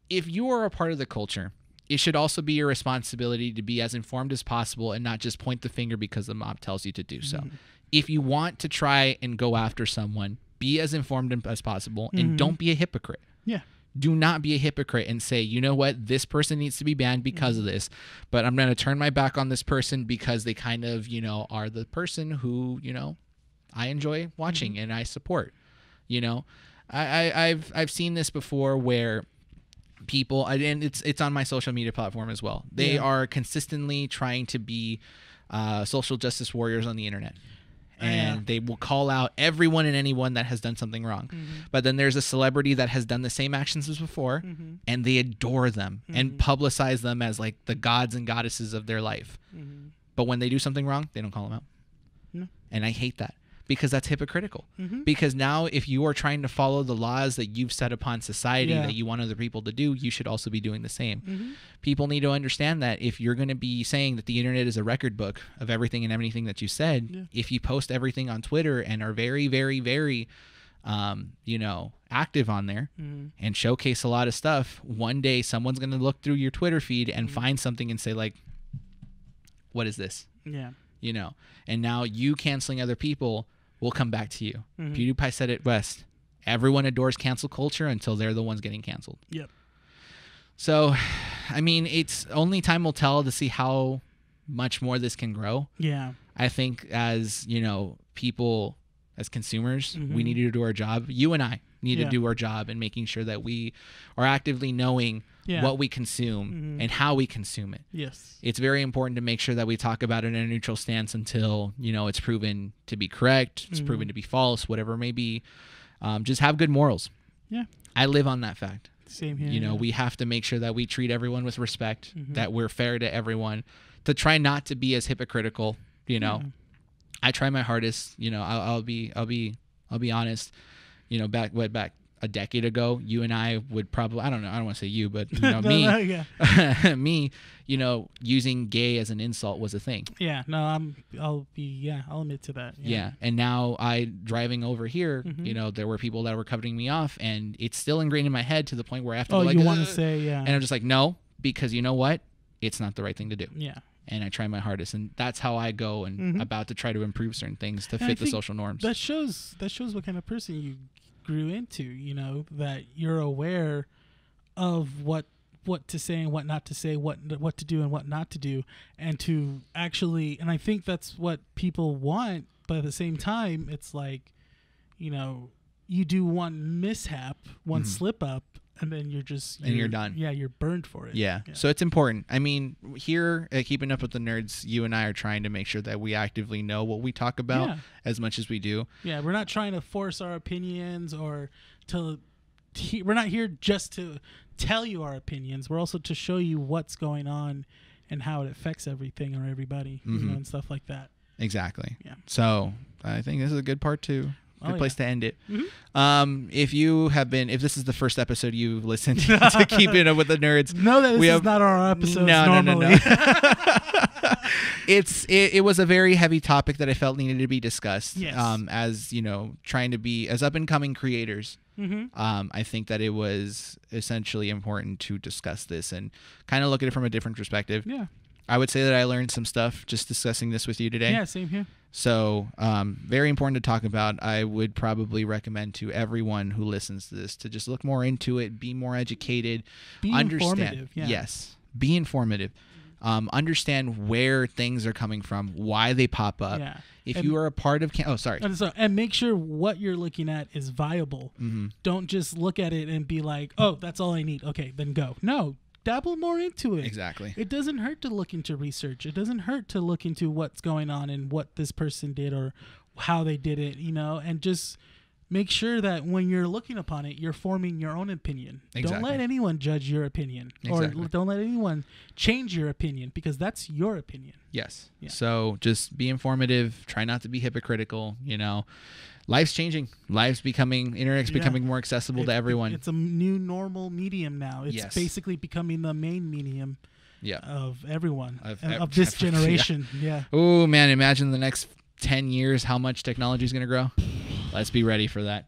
If you are a part of the culture, it should also be your responsibility to be as informed as possible and not just point the finger because the mob tells you to do so. If you want to try and go after someone, be as informed as possible and don't be a hypocrite yeah do not be a hypocrite and say, you know what, this person needs to be banned because of this, but I'm going to turn my back on this person because they kind of, you know, are the person who, you know, I enjoy watching and I support. You know, I, I I've I've seen this before where people and it's it's on my social media platform as well. They Yeah. are consistently trying to be uh, social justice warriors on the internet. Oh, and Yeah. they will call out everyone and anyone that has done something wrong. Mm-hmm. But then there's a celebrity that has done the same actions as before, mm-hmm. and they adore them and mm-hmm. publicize them as like the gods and goddesses of their life. But when they do something wrong, they don't call them out. No. And I hate that because that's hypocritical. Mhm. Because now, if you are trying to follow the laws that you've set upon society Yeah. that you want other people to do, you should also be doing the same. Mhm. People need to understand that if you're going to be saying that the internet is a record book of everything and everything that you said, Yeah. if you post everything on Twitter and are very, very, very, um, you know, active on there Mhm. and showcase a lot of stuff, one day someone's going to look through your Twitter feed and Mm-hmm. find something and say, like, what is this? yeah you know and now you canceling other people will come back to you. Mhm. pewdiepie said it best everyone adores cancel culture until they're the ones getting canceled. Yep. So i mean it's only time will tell to see how much more this can grow. Yeah. I think as you know people as consumers we Mhm. need to do our job. You and i need Yeah. to do our job in making sure that we are actively knowing Yeah. what we consume Mhm. and how we consume it yes it's very important to make sure that we talk about it in a neutral stance until you know it's proven to be correct it's Mhm. proven to be false whatever it may be um, just have good morals yeah i live on that fact same here you know yeah. we have to make sure that we treat everyone with respect Mhm. that we're fair to everyone to try not to be as hypocritical you know Yeah. i try my hardest you know I'll, I'll be i'll be i'll be honest you know back what back a decade ago, you and I would probably I don't know I don't want to say you, but you know No, me no, yeah. me, you know, using gay as an insult was a thing. Yeah, no, I'm. I'll be. Yeah, I'll admit to that. Yeah. And now I driving over here, Mhm. you know, there were people that were cutting me off and it's still ingrained in my head to the point where I have to Oh, be like you want to say yeah? and I'm just like, no, because you know what? It's not the right thing to do. yeah. And I try my hardest and that's how I go and Mhm. about to try to improve certain things to And fit the social norms. That shows. That shows what kind of person you grew into. You know that you're aware of what what to say and what not to say, what what to do and what not to do, and to actually. And I think that's what people want. But at the same time, it's like, you know, you do one mishap, one Mhm. slip up, and then you're just And you're done. Yeah, you're burned for it. Yeah. So it's important. I mean, here at Keeping Up with the Nerds, you and I are trying to make sure that we actively know what we talk about Yeah. as much as we do. Yeah, we're not trying to force our opinions or to. He, we're not here just to tell you our opinions. We're also to show you what's going on and how it affects everything or everybody, you Mhm. know, and stuff like that. Exactly. Yeah. So I think this is a good part too. Good Oh, place to end it. Mhm. Um, if you have been, if this is the first episode you've listened to Keeping Up with the Nerds, Know that this We is have- not our episode. no, no, no, no. it's it, it was a very heavy topic that I felt needed to be discussed. Yes. Um, as you know, trying to be as up and coming creators. hmm Um, I think that it was essentially important to discuss this and kind of look at it from a different perspective. Yeah. I would say that I learned some stuff just discussing this with you today. Yeah. Same here. So, um, very important to talk about. I would probably recommend to everyone who listens to this to just look more into it, be more educated, Be understand. informative. Yeah. Yes, be informative. Um, understand where things are coming from, why they pop up. Yeah. If And- you are a part of, cam- oh, sorry. And so, and make sure what you're looking at is viable. hmm Don't just look at it and be like, "Oh, that's all I need." Okay, then go. No, dabble more into it. Exactly. It doesn't hurt to look into research. It doesn't hurt to look into what's going on and what this person did or how they did it, you know, and just make sure that when you're looking upon it, you're forming your own opinion. Don't let anyone judge your opinion Exactly. or don't let anyone change your opinion because that's your opinion. Yes. Yeah. So just be informative. Try not to be hypocritical. You know, life's changing. Life's becoming, internet's Yeah. becoming more accessible to everyone. It's a new normal medium now. It's Yes. basically becoming the main medium yeah. of everyone Of of, ev- of this yeah. generation. yeah. Oh man, imagine the next 10 years how much technology is going to grow. Let's be ready for that.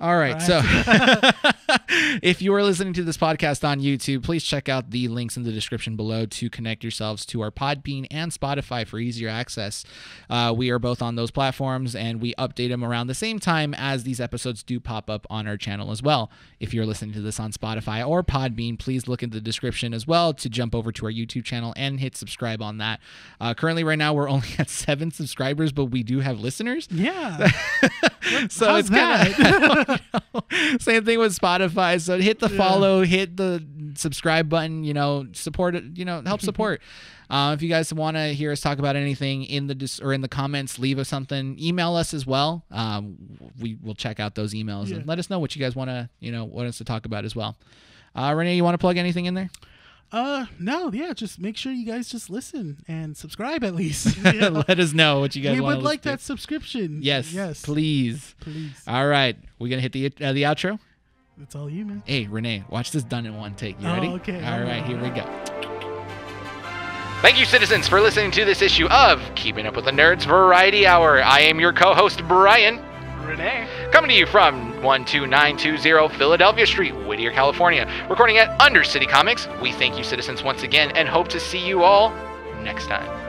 All right. All So if you are listening to this podcast on YouTube, please check out the links in the description below to connect yourselves to our Podbean and Spotify for easier access. Uh, we are both on those platforms and we update them around the same time as these episodes do pop up on our channel as well. If you're listening to this on Spotify or Podbean, please look in the description as well to jump over to our YouTube channel and hit subscribe on that. Uh, currently, right now, we're only at seven subscribers, but we do have listeners. Yeah. so how's it's kind of same thing with Spotify. So hit the Yeah. follow, hit the subscribe button. You know, support it. You know, help support. uh, if you guys want to hear us talk about anything in the dis- or in the comments, leave us something. Email us as well. Um, we will check out those emails Yeah. and let us know what you guys want to you know want us to talk about as well. Uh, Rene, you want to plug anything in there? Uh, no, yeah, just make sure you guys just listen and subscribe at least. Yeah. let us know what you guys we want. would like that subscription. Yes, yes, please. please. All right, we're gonna hit the uh, the outro. That's all you, man. Hey, Rene, watch this done in one take. You Oh, ready? okay. All right, here we go. Thank you, citizens, for listening to this issue of Keeping Up with the Nerds Variety Hour. I am your co host, Bryan, Rene. coming to you from 12920 Philadelphia Street, Whittier, California, recording at Undercity Comics. We thank you, citizens, once again, and hope to see you all next time.